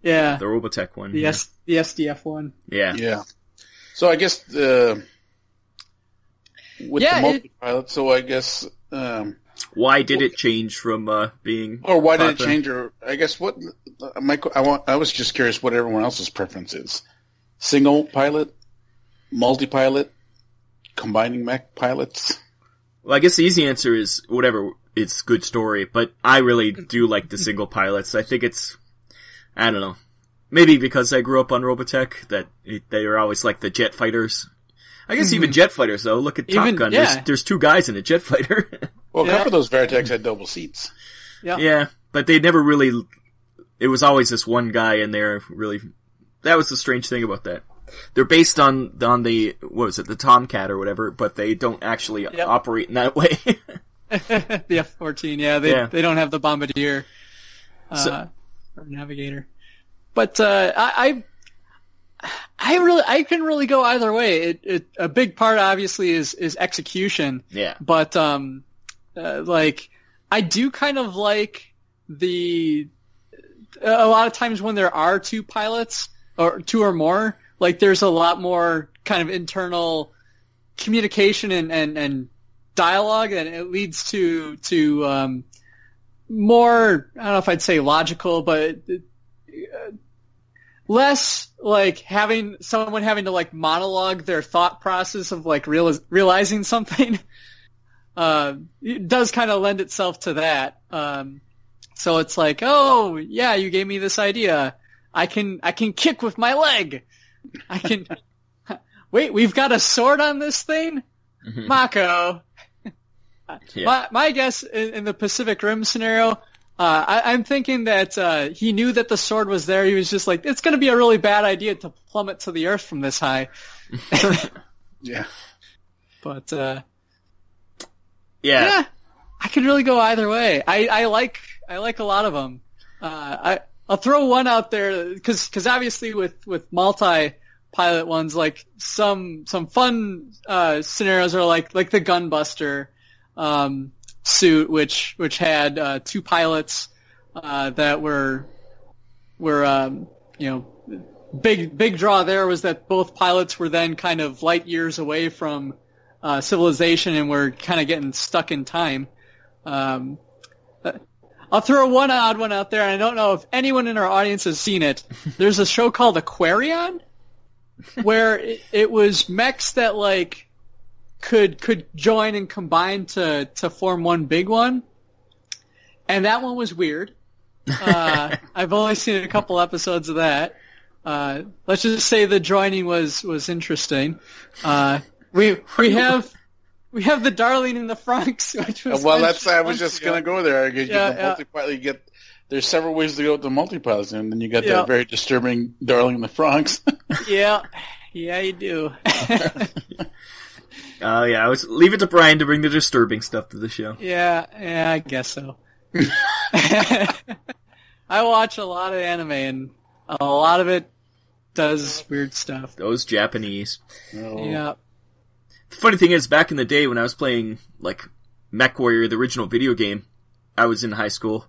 yeah, the Robotech one. the yeah. S the SDF one. yeah. Yeah. So I guess the with Yeah, the multi-pilot, so I guess um, Why did it change from uh, being? or why did it change? Or I guess what my I want I was just curious what everyone else's preference is: single pilot, multi-pilot, combining mech pilots. Well, I guess the easy answer is whatever. It's good story, but I really do like the single pilots. I think it's, I don't know, maybe because I grew up on Robotech that it, they are always like the jet fighters. I guess even jet fighters though. Look at Top Even- Gun. yeah. There's, there's two guys in a jet fighter. <laughs> Well, a Yeah. couple of those Veritech had double seats. Yeah. yeah, but they never really. It was always this one guy in there. Really, that was the strange thing about that. They're based on on the what was it, the Tomcat or whatever, but they don't actually Yep. operate in that way. <laughs> <laughs> the F fourteen, yeah, they Yeah. they don't have the bombardier uh, So- or navigator. But uh, I, I I really I can really go either way. It, it a big part obviously is is execution, yeah, but um, uh, like I do kind of like the a lot of times when there are two pilots or two or more, like there's a lot more kind of internal communication and and, and dialogue, and it leads to to um, more. I don't know if I'd say logical, but uh, less like having someone having to like monologue their thought process of like realiz- realizing something. <laughs> Uh, it does kind of lend itself to that. Um, so it's like, oh yeah, you gave me this idea. I can I can kick with my leg. I can. <laughs> Wait, we've got a sword on this thing, Mhm. Mako. <laughs> Yeah. My my guess in, in the Pacific Rim scenario, uh, I, I'm thinking that uh, he knew that the sword was there. He was just like, it's going to be a really bad idea to plummet to the earth from this high. <laughs> Yeah. But uh, yeah. yeah, I could really go either way. I, I like I like a lot of them. Uh, I I'll throw one out there because because obviously with with multi pilot ones like some some fun uh, scenarios are like like the Gunbuster um, suit which which had uh, two pilots uh, that were were um, you know big big draw there was that both pilots were then kind of light years away from uh, civilization and we're kind of getting stuck in time. Um, uh, I'll throw one odd one out there. and I don't know if anyone in our audience has seen it. <laughs> There's a show called Aquarion, where it, it was mechs that like could could join and combine to to form one big one, and that one was weird. Uh, <laughs> I've only seen a couple episodes of that. Uh, let's just say the joining was was interesting. Uh, we we <laughs> have we have the Darling in the Franxx. <laughs> Which was well, that's I was just gonna go there. You Yeah, get the yeah. You get there's several ways to go with the multi-pilots, and then you got Yeah. that very disturbing "Darling in the Franxx." Yeah, yeah, you do. Uh, yeah, I was leave it to Brian to bring the disturbing stuff to the show. yeah, yeah, I guess so. <laughs> I watch a lot of anime, and a lot of it does weird stuff. Those Japanese. Oh. Yeah, The funny thing is, back in the day when I was playing like Mech Warrior, the original video game, I was in high school,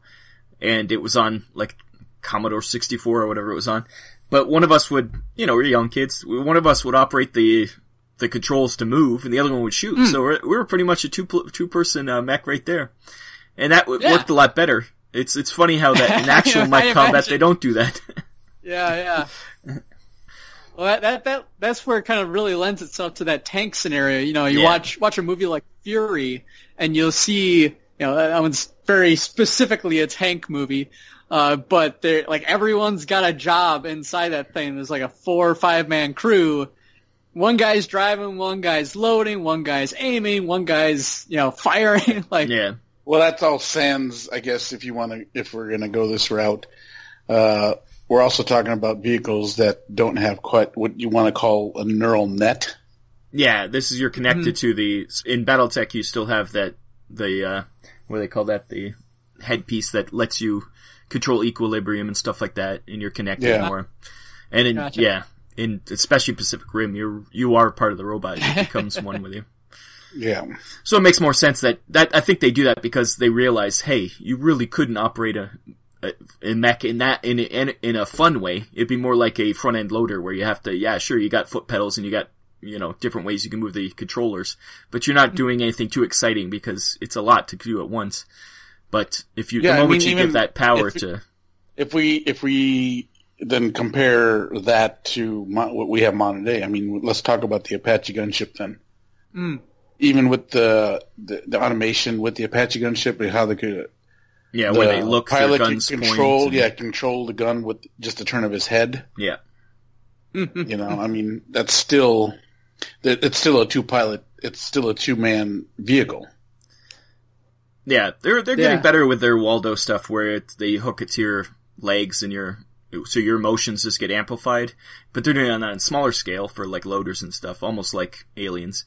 and it was on like Commodore 64 or whatever it was on. But one of us would, you know, we're young kids. One of us would operate the the controls to move, and the other one would shoot. So we're, we were pretty much a two pl- two person uh, mech right there, and that w- Yeah. worked a lot better. It's it's funny how that <laughs> in actual I mech combat imagine. they don't do that. <laughs> yeah, yeah. Well, that, that that that's where it kind of really lends itself to that tank scenario. You know, you Yeah. watch watch a movie like Fury, and you'll see, you know, that one's very specifically a tank movie. Uh, but they're like everyone's got a job inside that thing. There's like a four or five man crew. One guy's driving, one guy's loading, one guy's aiming, one guy's you know <laughs> firing. like yeah, Well, that's all sans, I guess, if you want to, if we're going to go this route. Uh, we're also talking about vehicles that don't have quite what you want to call a neural net. Yeah, this is you're connected to the in BattleTech. You still have that the uh, what do they call that the headpiece that lets you control equilibrium and stuff like that, and you're connected Yeah. more. And in, Gotcha. yeah, in especially Pacific Rim, you're you are part of the robot. It <laughs> becomes one with you. Yeah. So it makes more sense that that I think they do that because they realize, hey, you really couldn't operate a, a, a mech in that in, in in a fun way. It'd be more like a front end loader where you have to, yeah, sure, you got foot pedals and you got you know different ways you can move the controllers, but you're not mm. doing anything too exciting because it's a lot to do at once. But if you Yeah, I the moment mean, you even give that power if- to If we, if we then compare that to mo- what we have modern day, I mean, let's talk about the Apache gunship then. Mm. Even with the, the, the automation with the Apache gunship and how they could, yeah, the where they look their pilot guns can control, and- yeah, control the gun with just a turn of his head. yeah. <laughs> You know, I mean, that's still, that it's still a two pilot, it's still a two man vehicle. Yeah, they're they're getting Yeah. better with their Waldo stuff, where it, they hook it to your legs and your so your emotions just get amplified. But they're doing it on a smaller scale for like loaders and stuff, almost like aliens.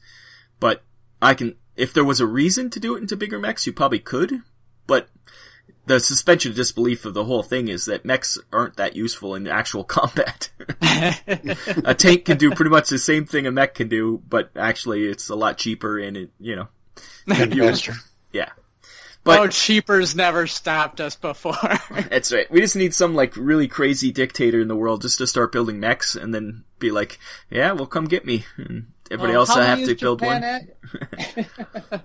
But I can, if there was a reason to do it into bigger mechs, you probably could. But the suspension of disbelief of the whole thing is that mechs aren't that useful in actual <laughs> combat. <laughs> a tank can do pretty much the same thing a mech can do, but actually it's a lot cheaper and it, you know, <laughs> And You- yeah. But oh, cheapers never stopped us before. <laughs> That's right. We just need some like really crazy dictator in the world just to start building mechs and then be like, yeah, well, come get me. And everybody oh, else, I have to is build one. Japan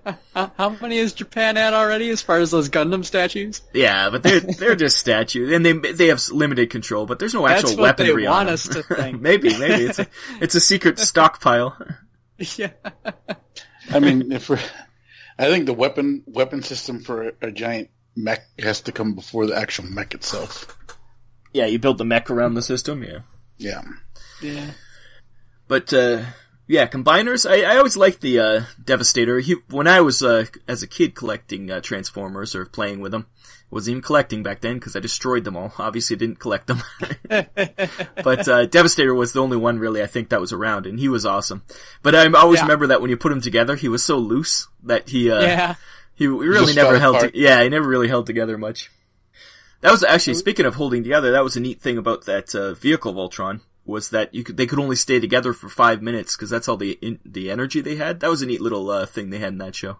At? how, <laughs> how many is Japan at already as far as those Gundam statues? Yeah, but they're <laughs> they're just statues, and they they have limited control. But there's no That's actual what they weaponry on want them. us to think. maybe, maybe it's a it's a secret stockpile. yeah. I mean, if we're, I think the weapon weapon system for a, a giant mech has to come before the actual mech itself. Yeah, you build the mech around the system. Yeah, Yeah. Yeah. but uh, yeah, combiners. I, I always liked the uh, Devastator. He, when I was uh, as a kid collecting uh, Transformers or playing with them, wasn't even collecting back then because I destroyed them all. <laughs> Obviously, I didn't collect them. <laughs> but uh, Devastator was the only one really I think that was around, and he was awesome. But I always Yeah. remember that when you put him together, he was so loose that he uh, yeah. he really just never held. apart. To- yeah, he never really held together much. That was actually speaking of holding together. That was a neat thing about that uh, vehicle Voltron was that you could they could only stay together for five minutes because that's all the in, the energy they had. That was a neat little uh, thing they had in that show.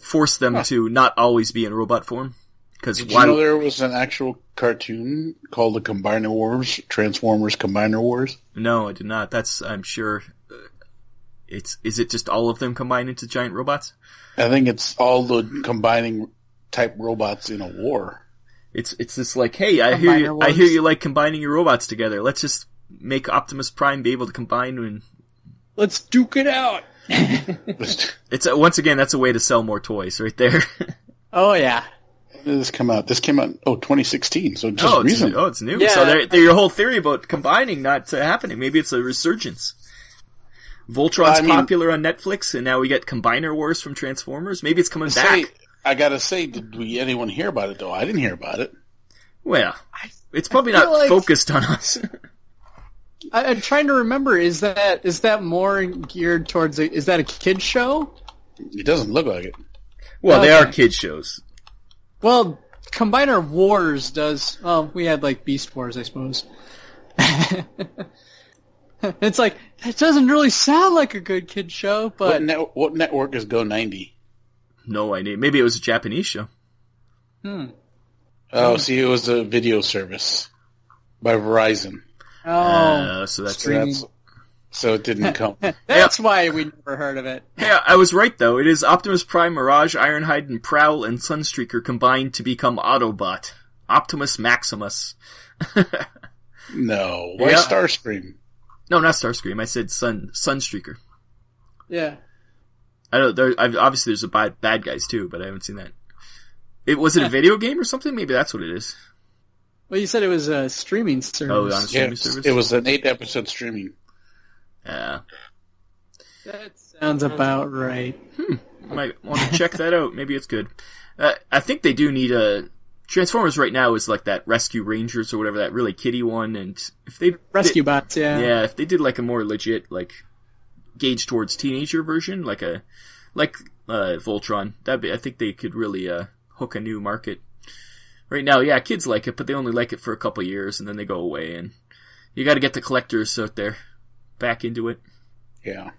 Forced them to not always be in robot form because Did why? you know there was an actual cartoon called the Combiner Wars, Transformers Combiner Wars? no, I did not. That's I'm sure. uh, It's is it just all of them combined into giant robots? I think it's all the combining type robots in a war. It's it's this like, hey, I hear you, Combiner I hear you like combining your robots together. Let's just make Optimus Prime be able to combine and Let's duke it out. <laughs> <laughs> It's a, once again that's a way to sell more toys right there. <laughs> Oh yeah. When did this come out? This came out oh 2016, so just oh, it's, recent. oh, it's new. Yeah. So they're, they're your whole theory about combining not uh, happening. Maybe it's a resurgence. Voltron's I mean- popular on Netflix, and now we get Combiner Wars from Transformers. Maybe it's coming Say, back. I gotta say, did we anyone hear about it though? I didn't hear about it. Well, it's probably not like- focused on us. <laughs> I, I'm trying to remember. Is that is that more geared towards? A, is that a kids show? It doesn't look like it. well, they are kid shows. Well, Combiner Wars does. Well, we had like Beast Wars, I suppose. <laughs> it's like it doesn't really sound like a good kid show, What, but net, what network is Go 90? No idea. Maybe it was a Japanese show. hmm. Oh, see, it was a video service by Verizon. oh, Uh, so that's So, that's, so it didn't come. <laughs> that's why we never heard of it. Yeah, I was right though. It is Optimus Prime, Mirage, Ironhide, and Prowl and Sunstreaker combined to become Autobot. Optimus Maximus. <laughs> no, why Yeah. Starscream? No, not Starscream. I said Sun Sunstreaker. Yeah. I don't. There, I've, obviously, there's a bad bad guys too, but I haven't seen that. It was it a video game or something? Maybe that's what it is. Well, you said it was a streaming service. Oh, on a Yeah, streaming it was- service. it was an eight episode streaming. Yeah. That's Sounds about right. Might want to check that out. Maybe it's good. Uh, I think they do need a Transformers right now is like that Rescue Rangers or whatever that really kiddie one, and if they Rescue bots, yeah. yeah, if they did like a more legit like gauge towards teenager version, like a like uh, Voltron, that be I think they could really uh, hook a new market. Right now, yeah, kids like it, but they only like it for a couple years and then they go away, and you got to get the collectors out there back into it Yeah.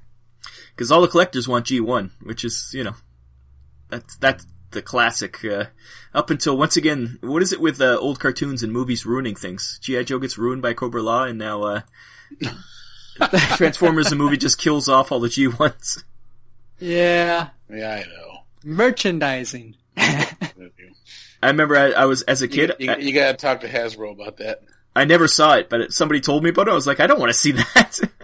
because all the collectors want G1, which is you know that's that's the classic. Uh, up until once again, what is it with uh, old cartoons and movies ruining things? GI Joe gets ruined by Cobra-La, and now uh, <laughs> Transformers the movie just kills off all the G1s. Yeah. Yeah, I know. Merchandising. I remember I, I was as a kid. you, I, you gotta talk to Hasbro about that. I never saw it, but it, somebody told me about it. I was like, I don't want to see that. <laughs>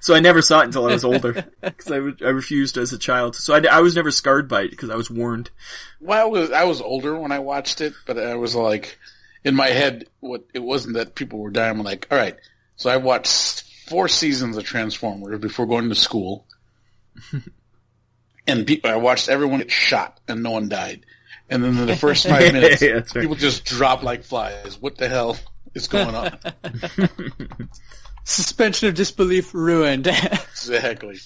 so I never saw it until I was older <laughs> because I, re- I refused as a child. So I, I was never scarred by it because I was warned. Well, I was I was older when I watched it, but I was like, in my head, what it wasn't that people were dying. I'm like, all right, so I watched four seasons of Transformers before going to school, <laughs> and people, I watched everyone get shot and no one died, and then in the first five <laughs> minutes, Yeah, right. people just drop like flies. What the hell is going on? Suspension of disbelief ruined. <laughs> exactly.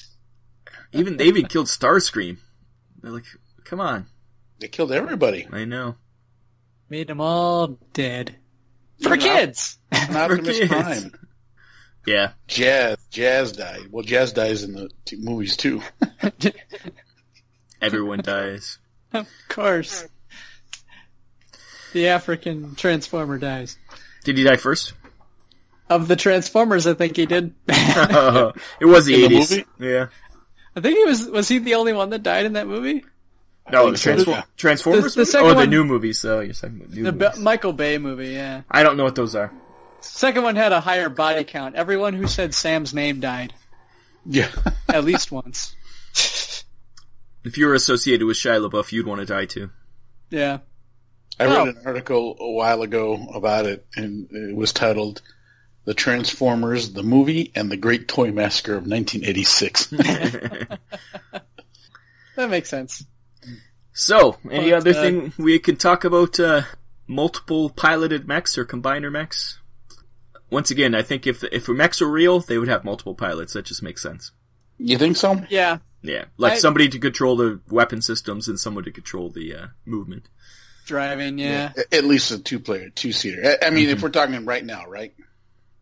Even they even killed Starscream. They're like, come on, They killed everybody. I know. Made them all dead. For You're <laughs> not- kids! An Optimus kids. Prime. Yeah, Jazz, Jazz died. Well, Jazz dies in the t- movies too. <laughs> everyone dies. of course. The African Transformer dies. Did he die first? Of the Transformers, I think he did. <laughs> it was the eighties. movie? Yeah. I think he was, was he the only one that died in that movie? No, the Transform- yeah. Transformers. The- the movie? second oh, the one- new movie. So you're saying new The movies. Michael Bay movie, yeah. I don't know what those are. Second one had a higher body count. Everyone who said Sam's name died. Yeah. <laughs> At least once. If you were associated with Shia LaBeouf, you'd want to die too. Yeah. I read Oh. an article a while ago about it, and it was titled "The Transformers: The Movie and the Great Toy Massacre of 1986." <laughs> That makes sense. So, any But, other uh, thing we can talk about? Uh, multiple piloted mechs or combiner mechs. Once again, I think if if mechs were real, they would have multiple pilots. That just makes sense. you think so? Yeah. Yeah, like I- somebody to control the weapon systems and someone to control the uh, movement. Driving, yeah. A- At least a two-player, two-seater. I- I mean, if we're talking right now, right?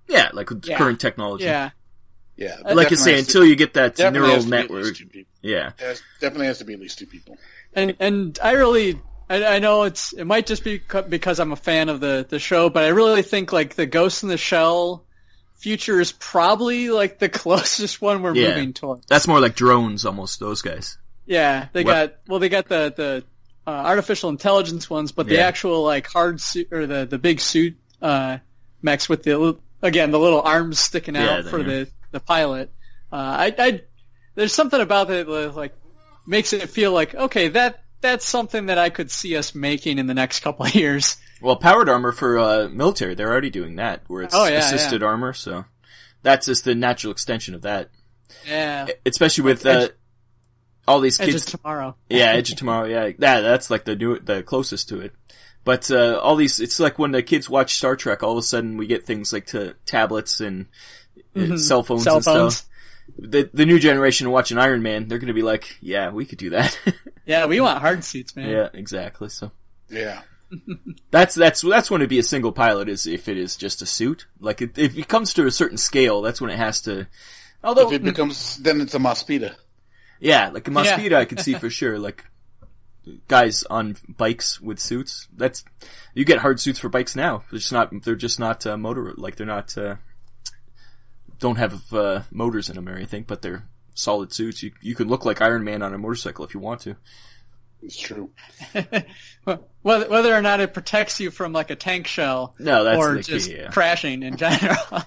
Yeah, like with Yeah. current technology. Yeah. Yeah. like you say, definitely has to- until you get that neural has to be at least network. Yeah, Has- Definitely has to be at least two people. And and I really I, I know it's it might just be because I'm a fan of the the show, but I really think like the Ghost in the Shell future is probably like the <laughs> closest one we're Yeah. moving towards. that's more like drones, almost. Those guys. Yeah, they What- got well, they got the the uh, artificial intelligence ones, but the Yeah. actual like hard suit or the the big suit uh, mechs with the li- again the little arms sticking out the- for the the pilot. Uh, I, I there's something about it that like makes it feel like okay that that's something that I could see us making in the next couple of years. Well, powered armor for uh, military, they're already doing that, where it's Oh, yeah, assisted armor. So that's just the natural extension of that. Yeah, Especially with Edge- uh, all these Edge kids. of Tomorrow. yeah, Edge of Tomorrow. Yeah, that that's like the new, the closest to it. But uh, all these, it's like when the kids watch Star Trek. All of a sudden, we get things like to tablets and uh, cell phones Mm-hmm. Cell and phones. stuff. The the new generation watching Iron Man, they're going to be like, yeah, we could do that. <laughs> Yeah, we want hard suits, man. yeah, exactly. So Yeah. <laughs> that's that's that's when it'd be a single pilot is if it is just a suit. Like it, if it comes to a certain scale, that's when it has to. Although, If it becomes, then it's a Mospeada. yeah, like a Yeah. Mosquito, I can see for sure. Like guys on bikes with suits. That's you get hard suits for bikes now. They're just not. They're just not uh, motor. Like they're not. Uh, don't have uh, motors in them or anything, but they're solid suits. You you can look like Iron Man on a motorcycle if you want to. It's true. <laughs> whether whether or not it protects you from like a tank shell No, that's or the just key. Yeah. crashing in general.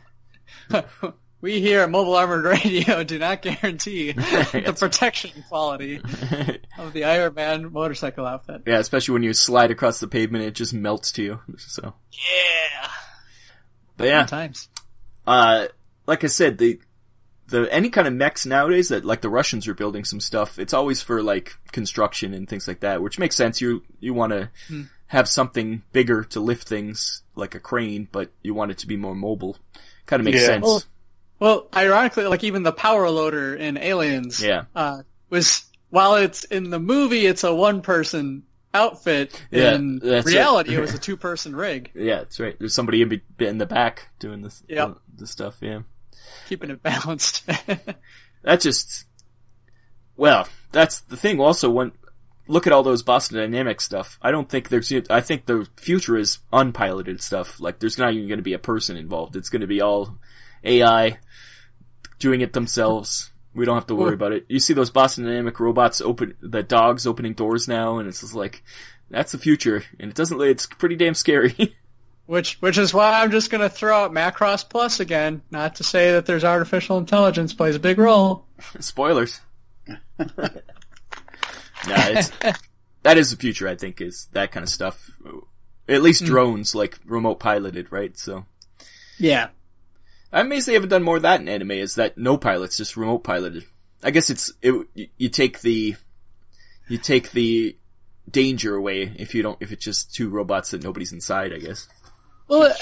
<laughs> <laughs> we here at Mobile Armored Radio do not guarantee <laughs> the That's- protection quality <laughs> of the Iron Man motorcycle outfit. yeah, especially when you slide across the pavement, it just melts to you. So, Yeah. but yeah, Times. uh, like I said, the the any kind of mechs nowadays that like the Russians are building some stuff. It's always for like construction and things like that, which makes sense. You you want to Hmm. have something bigger to lift things like a crane, but you want it to be more mobile. Kind of makes Yeah. sense. Well, Well, ironically, like even the power loader in Aliens, Yeah. uh, was while it's in the movie, it's a one-person outfit. Yeah, in that's it. reality, it was a <laughs> two-person rig, yeah, that's right. There's somebody in, be- in the back doing this, Yep. the, the stuff. Yeah. keeping it <laughs> balanced. That just, well, that's the thing. Also, when look at all those Boston Dynamics stuff, I don't think there's. I think the future is unpiloted stuff. Like, there's not even going to be a person involved. It's going to be all AI doing it themselves. We don't have to worry about it. You see those Boston Dynamic robots open the dogs opening doors now, and it's just like that's the future, and it doesn't. It's pretty damn scary. <laughs> which, which is why I'm just gonna throw out Macross Plus again. Not to say that there's artificial intelligence plays a big role. Spoilers. <laughs> nah, it's, that is the future. I think is that kind of stuff. At least hmm. drones, like remote piloted, right? So Yeah. I'm amazed they haven't done more of that in anime. Is that no pilots, just remote piloted? I guess it's it, you take the you take the danger away if you don't if it's just two robots that nobody's inside. I guess. Well,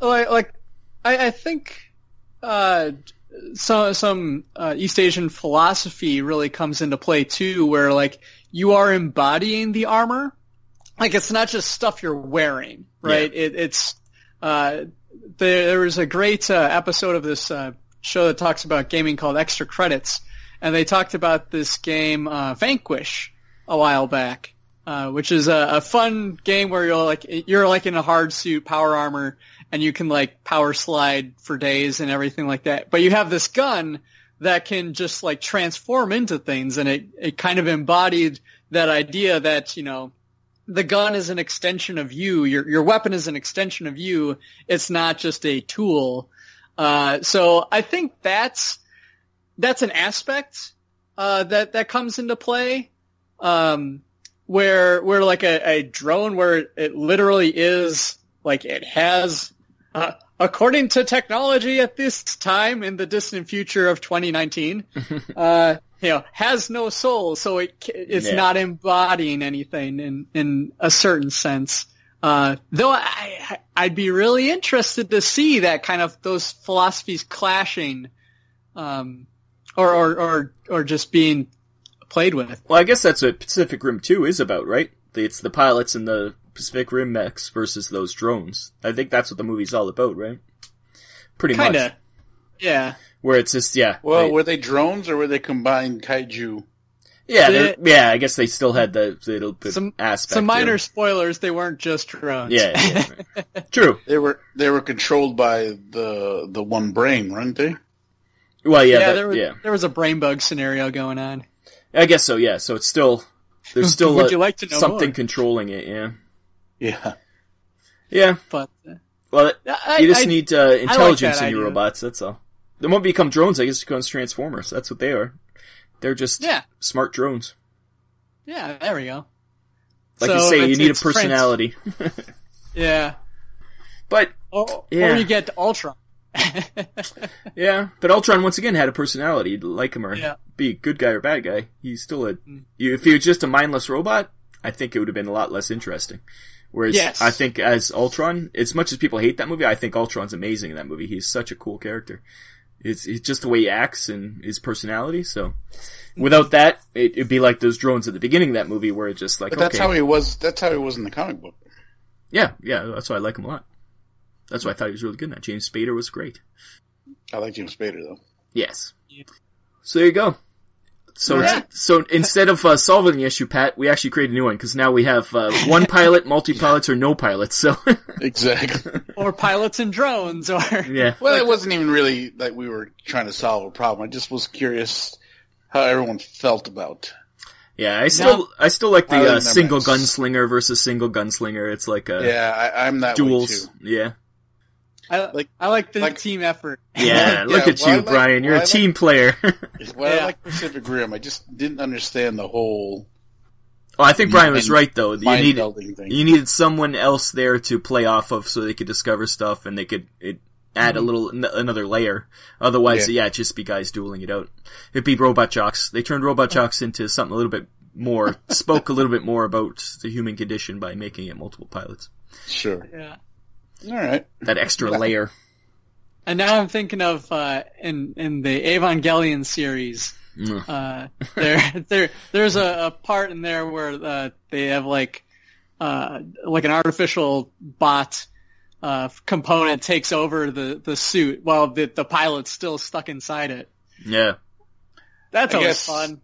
uh, like, like I, I think uh, some some uh, East Asian philosophy really comes into play too, where like you are embodying the armor. Like it's not just stuff you're wearing, right? It, it's uh, there, there was a great uh, episode of this uh, show that talks about gaming called Extra Credits, and they talked about this game uh, Vanquish a while back, uh, which is a, a fun game where you're like you're like in a hard suit, power armor, and you can like power slide for days and everything like that. But you have this gun that can just like transform into things, and it it kind of embodied that idea that you know the gun is an extension of you. Your your weapon is an extension of you. It's not just a tool. Uh, so I think that's that's an aspect uh, that that comes into play. Um, where where like a, a drone where it literally is like it has uh, according to technology at this time in the distant future of 2019 <laughs> uh you know has no soul so it it's Yeah. not embodying anything in in a certain sense uh though I I'd be really interested to see that kind of those philosophies clashing um or or or, or just being played with Well, I guess that's what Pacific Rim 2 is about, right? It's the pilots and the Pacific Rim mechs versus those drones. I think that's what the movie's all about, right? Pretty kind much. yeah Where it's just, yeah. Well, they- were they drones or were they combined kaiju? yeah, the- they're- yeah, I guess they still had the little bit Some- aspect. Some minor there. spoilers, they weren't just drones. Yeah, yeah, <laughs> right. True. They were they were controlled by the the one brain, weren't they? Well, yeah, yeah, that- there was yeah. there was a brain bug scenario going on. I guess so, yeah. So it's still, there's still <laughs> Would a- you like to know something more? controlling it, yeah. Yeah. Yeah, But uh, well, I, you just I- need uh, intelligence that in your idea. robots, that's all. They won't become drones, I guess it becomes Transformers. That's what they are. They're just Yeah. smart drones. yeah, there we go. Like So you say, you need a personality. <laughs> Yeah. but, Or, Yeah. or you get Ultron. <laughs> yeah, but Ultron once again had a personality. You'd like him or Yeah. be a good guy or bad guy. He's still a, mm. you, if he was just a mindless robot, I think it would have been a lot less interesting. Whereas Yes. I think as Ultron, as much as people hate that movie, I think Ultron's amazing in that movie. He's such a cool character. It's, it's just the way he acts and his personality. So without that, it, it'd be like those drones at the beginning of that movie where it's just like, But that's okay. how he was. That's how he was in the comic book. yeah, yeah, that's why I like him a lot. That's why I thought he was really good in that. James Spader was great. I like James Spader though. Yes. So there you go. So Yeah. so instead of uh, solving the issue, Pat, we actually create a new one because now we have uh, one <laughs> pilot, multi pilots, or no pilots. So Exactly. <laughs> or pilots and drones, or yeah, well, it wasn't even really like we were trying to solve a problem. I just was curious how everyone felt about. yeah. I still I still like the uh, single mechs. gunslinger versus single gunslinger. It's like uh, Yeah, I, I'm that way duels. too. Yeah, I, Like- I like the like- team effort. <laughs> yeah. <laughs> Look Yeah, at well, I you, like- Brian. You're a a I like- team player. <laughs> Well, Yeah. I like Pacific Rim. I just didn't understand the whole oh, I think Brian was right though. You needed thing. you needed someone else there to play off of so they could discover stuff and they could it add a mm-hmm. little n- another layer. Otherwise, yeah. it'd just be guys dueling it out. It'd be robot jocks. They turned robot jocks into something a little bit more, spoke a little bit more about the human condition by making it multiple pilots. Sure. Yeah. All right. That extra layer. And now I'm thinking of uh, in in the Evangelion series. Mm. Uh, there <laughs> there there's a, a part in there where uh, they have like uh, like an artificial bot uh, component takes over the, the suit while the the pilot's still stuck inside it. Yeah. That's I always guess- fun.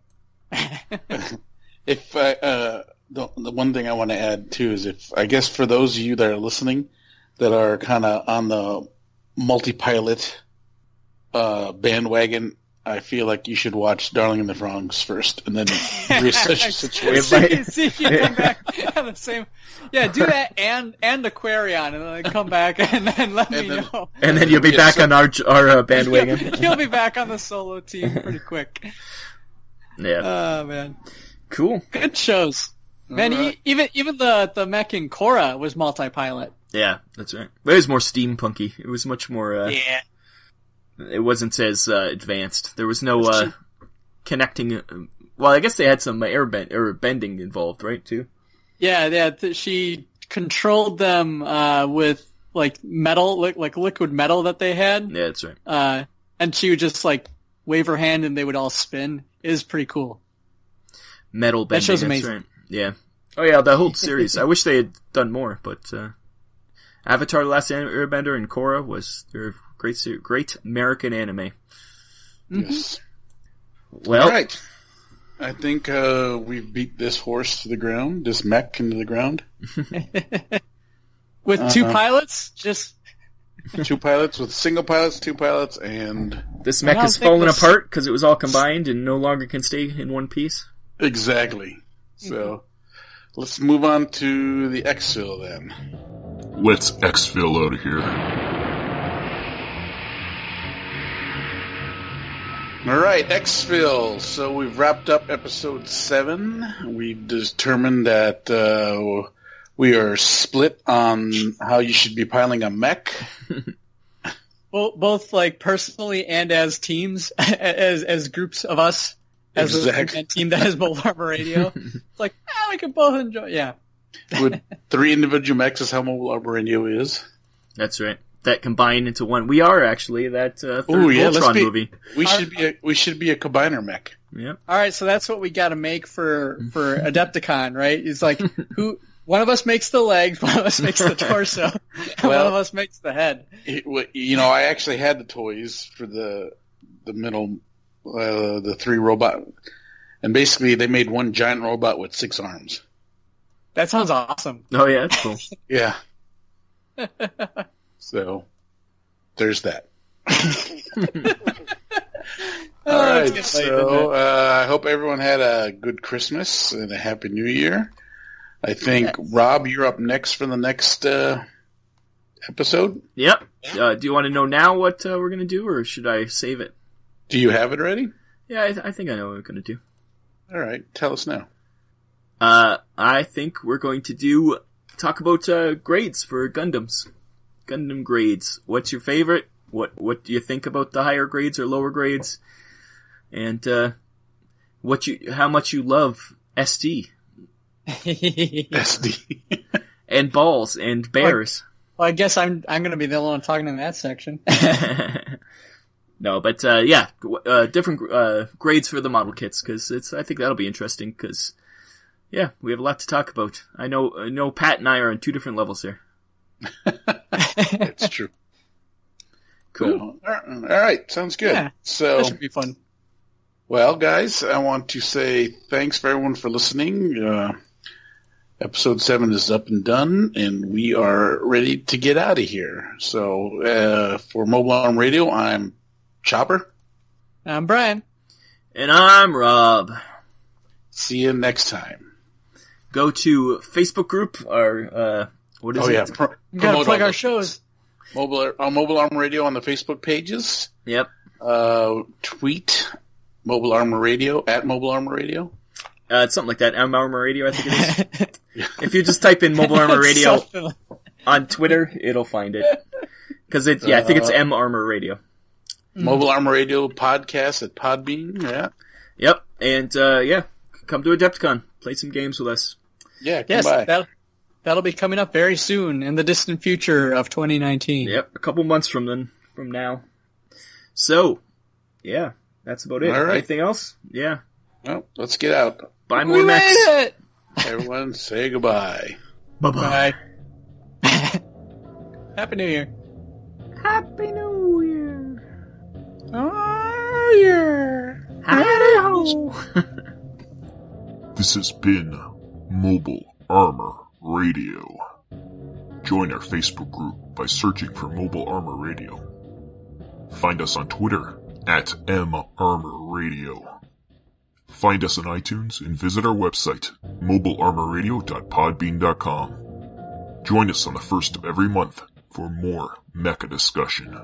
<laughs> <laughs> If I, uh, the, the one thing I want to add too is if I guess for those of you that are listening that are kind of on the multi-pilot uh, bandwagon, I feel like you should watch Darling in the Franxx first, and then <laughs> research the situation. see, see if you come back on the same. Yeah, do that and and Aquarion, and then come back <laughs> and then let And me then- know. And then you'll be Yeah, back so- on our our uh, bandwagon. <laughs> You'll be back on the solo team pretty quick. yeah. Oh man, Cool. good shows. Man, Alright. e- even even the the mech in Korra was multi-pilot. Yeah, that's right. But it was more steampunky. It was much more. Uh, Yeah, It wasn't as uh, advanced. There was no uh, connecting. Uh, well, I guess they had some air, bend, air bending involved, right? Too. yeah, yeah. th- She controlled them uh, with like metal, like, like liquid metal that they had, Yeah, that's right. uh, and she would just like wave her hand and they would all spin. It was pretty cool. Metal bending. That show's that's amazing. right. Yeah. Oh yeah, the whole series. I wish they had done more, but uh, Avatar: The Last Airbender and Korra was they're great, great American anime. Yes. Well, All right. I think uh, we've beat this horse to the ground, this mech into the ground. <laughs> With two Uh-huh. pilots, just <laughs> two pilots with single pilots, two pilots, and this mech don't is falling this- apart because it was all combined and no longer can stay in one piece. exactly. So let's move on to the exfil then. Let's exfil out of here. All right, exfil. So we've wrapped up episode seven. We've determined that uh, we are split on how you should be piling a mech. <laughs> bo- both like personally and as teams, <laughs> as as groups of us, as Exactly. a, a team that has Mobile Armor Radio. <laughs> it's like, ah, we can both enjoy. Yeah, <laughs> With three individual mechs is how mobile Armor Radio is. That's right. That combined into one. We are actually that uh, third Ooh, yeah, let's Voltron be- movie. We should be a, we should be a combiner mech. Yep. All right, so that's what we got to make for for <laughs> Adepticon, right? It's like who one of us makes the legs, <laughs> one of us makes the torso, and one of us makes the head. It, you know, I actually had the toys for the the middle, uh, the three robot, and basically they made one giant robot with six arms. That sounds awesome. Oh yeah, that's cool. <laughs> Yeah. <laughs> so there's that. <laughs> All Oh, right. late, So uh, I hope everyone had a good Christmas and a happy New Year. I think Rob, you're up next for the next uh, episode. Yep. Uh, do you want to know now what uh, we're gonna do, or should I save it? Do you have it ready? Yeah, I, th- I think I know what we're gonna do. All right. Tell us now. Uh, I think we're going to do talk about uh, grades for Gundams. Gundam grades. What's your favorite? What What do you think about the higher grades or lower grades? And uh, what you how much you love ST <laughs> SD. <laughs> and balls and bears. well, I guess I'm I'm gonna be the only one talking in that section. <laughs> no, but uh, yeah, uh, different uh, grades for the model kits because it's. I think that'll be interesting because yeah, we have a lot to talk about. I know. I know Pat and I are on two different levels here. <laughs> it's true. Cool. So, all right. Sounds good. Yeah. So. that should be fun. Well, guys, I want to say thanks for everyone for listening. Uh, episode seven is up and done, and we are ready to get out of here. So, uh, for Mobile Arm Radio, I'm Chopper. I'm Brian. And I'm Rob. See you next time. Go to Facebook group or uh, what is oh it? yeah, pro- We gotta promote plug all our the- shows. Mobile uh, Mobile Arm Radio on the Facebook pages. Yep. Uh, tweet Mobile Armor Radio at Mobile Armor Radio. Uh, it's something like that. M Armor Radio, I think it is. <laughs> if you just type in Mobile Armor <laughs> Radio Something on Twitter, it'll find it. Because it, yeah, I think it's Uh, M Armor Radio. Mobile Armor Radio podcast at Podbean. Yeah. Yep, and uh, yeah, come to Adepticon, play some games with us. Yeah, come Yes, by. that that'll be coming up very soon in the distant future of 2019. Yep, a couple months from then, from now. So, yeah, that's about it. All right. Anything else? Yeah, Well, let's get out. buy We more made mechs. it! Everyone say goodbye. Bye bye. <laughs> Bye. Happy New Year. Happy New Year. Oh, yeah. Hi-ho. This has been Mobile Armor Radio. Join our Facebook group by searching for Mobile Armor Radio. Find us on Twitter at M Armor Radio. Find us on iTunes and visit our website, mobilearmorradio.podbean.com. Join us on the first of every month for more mecha discussion.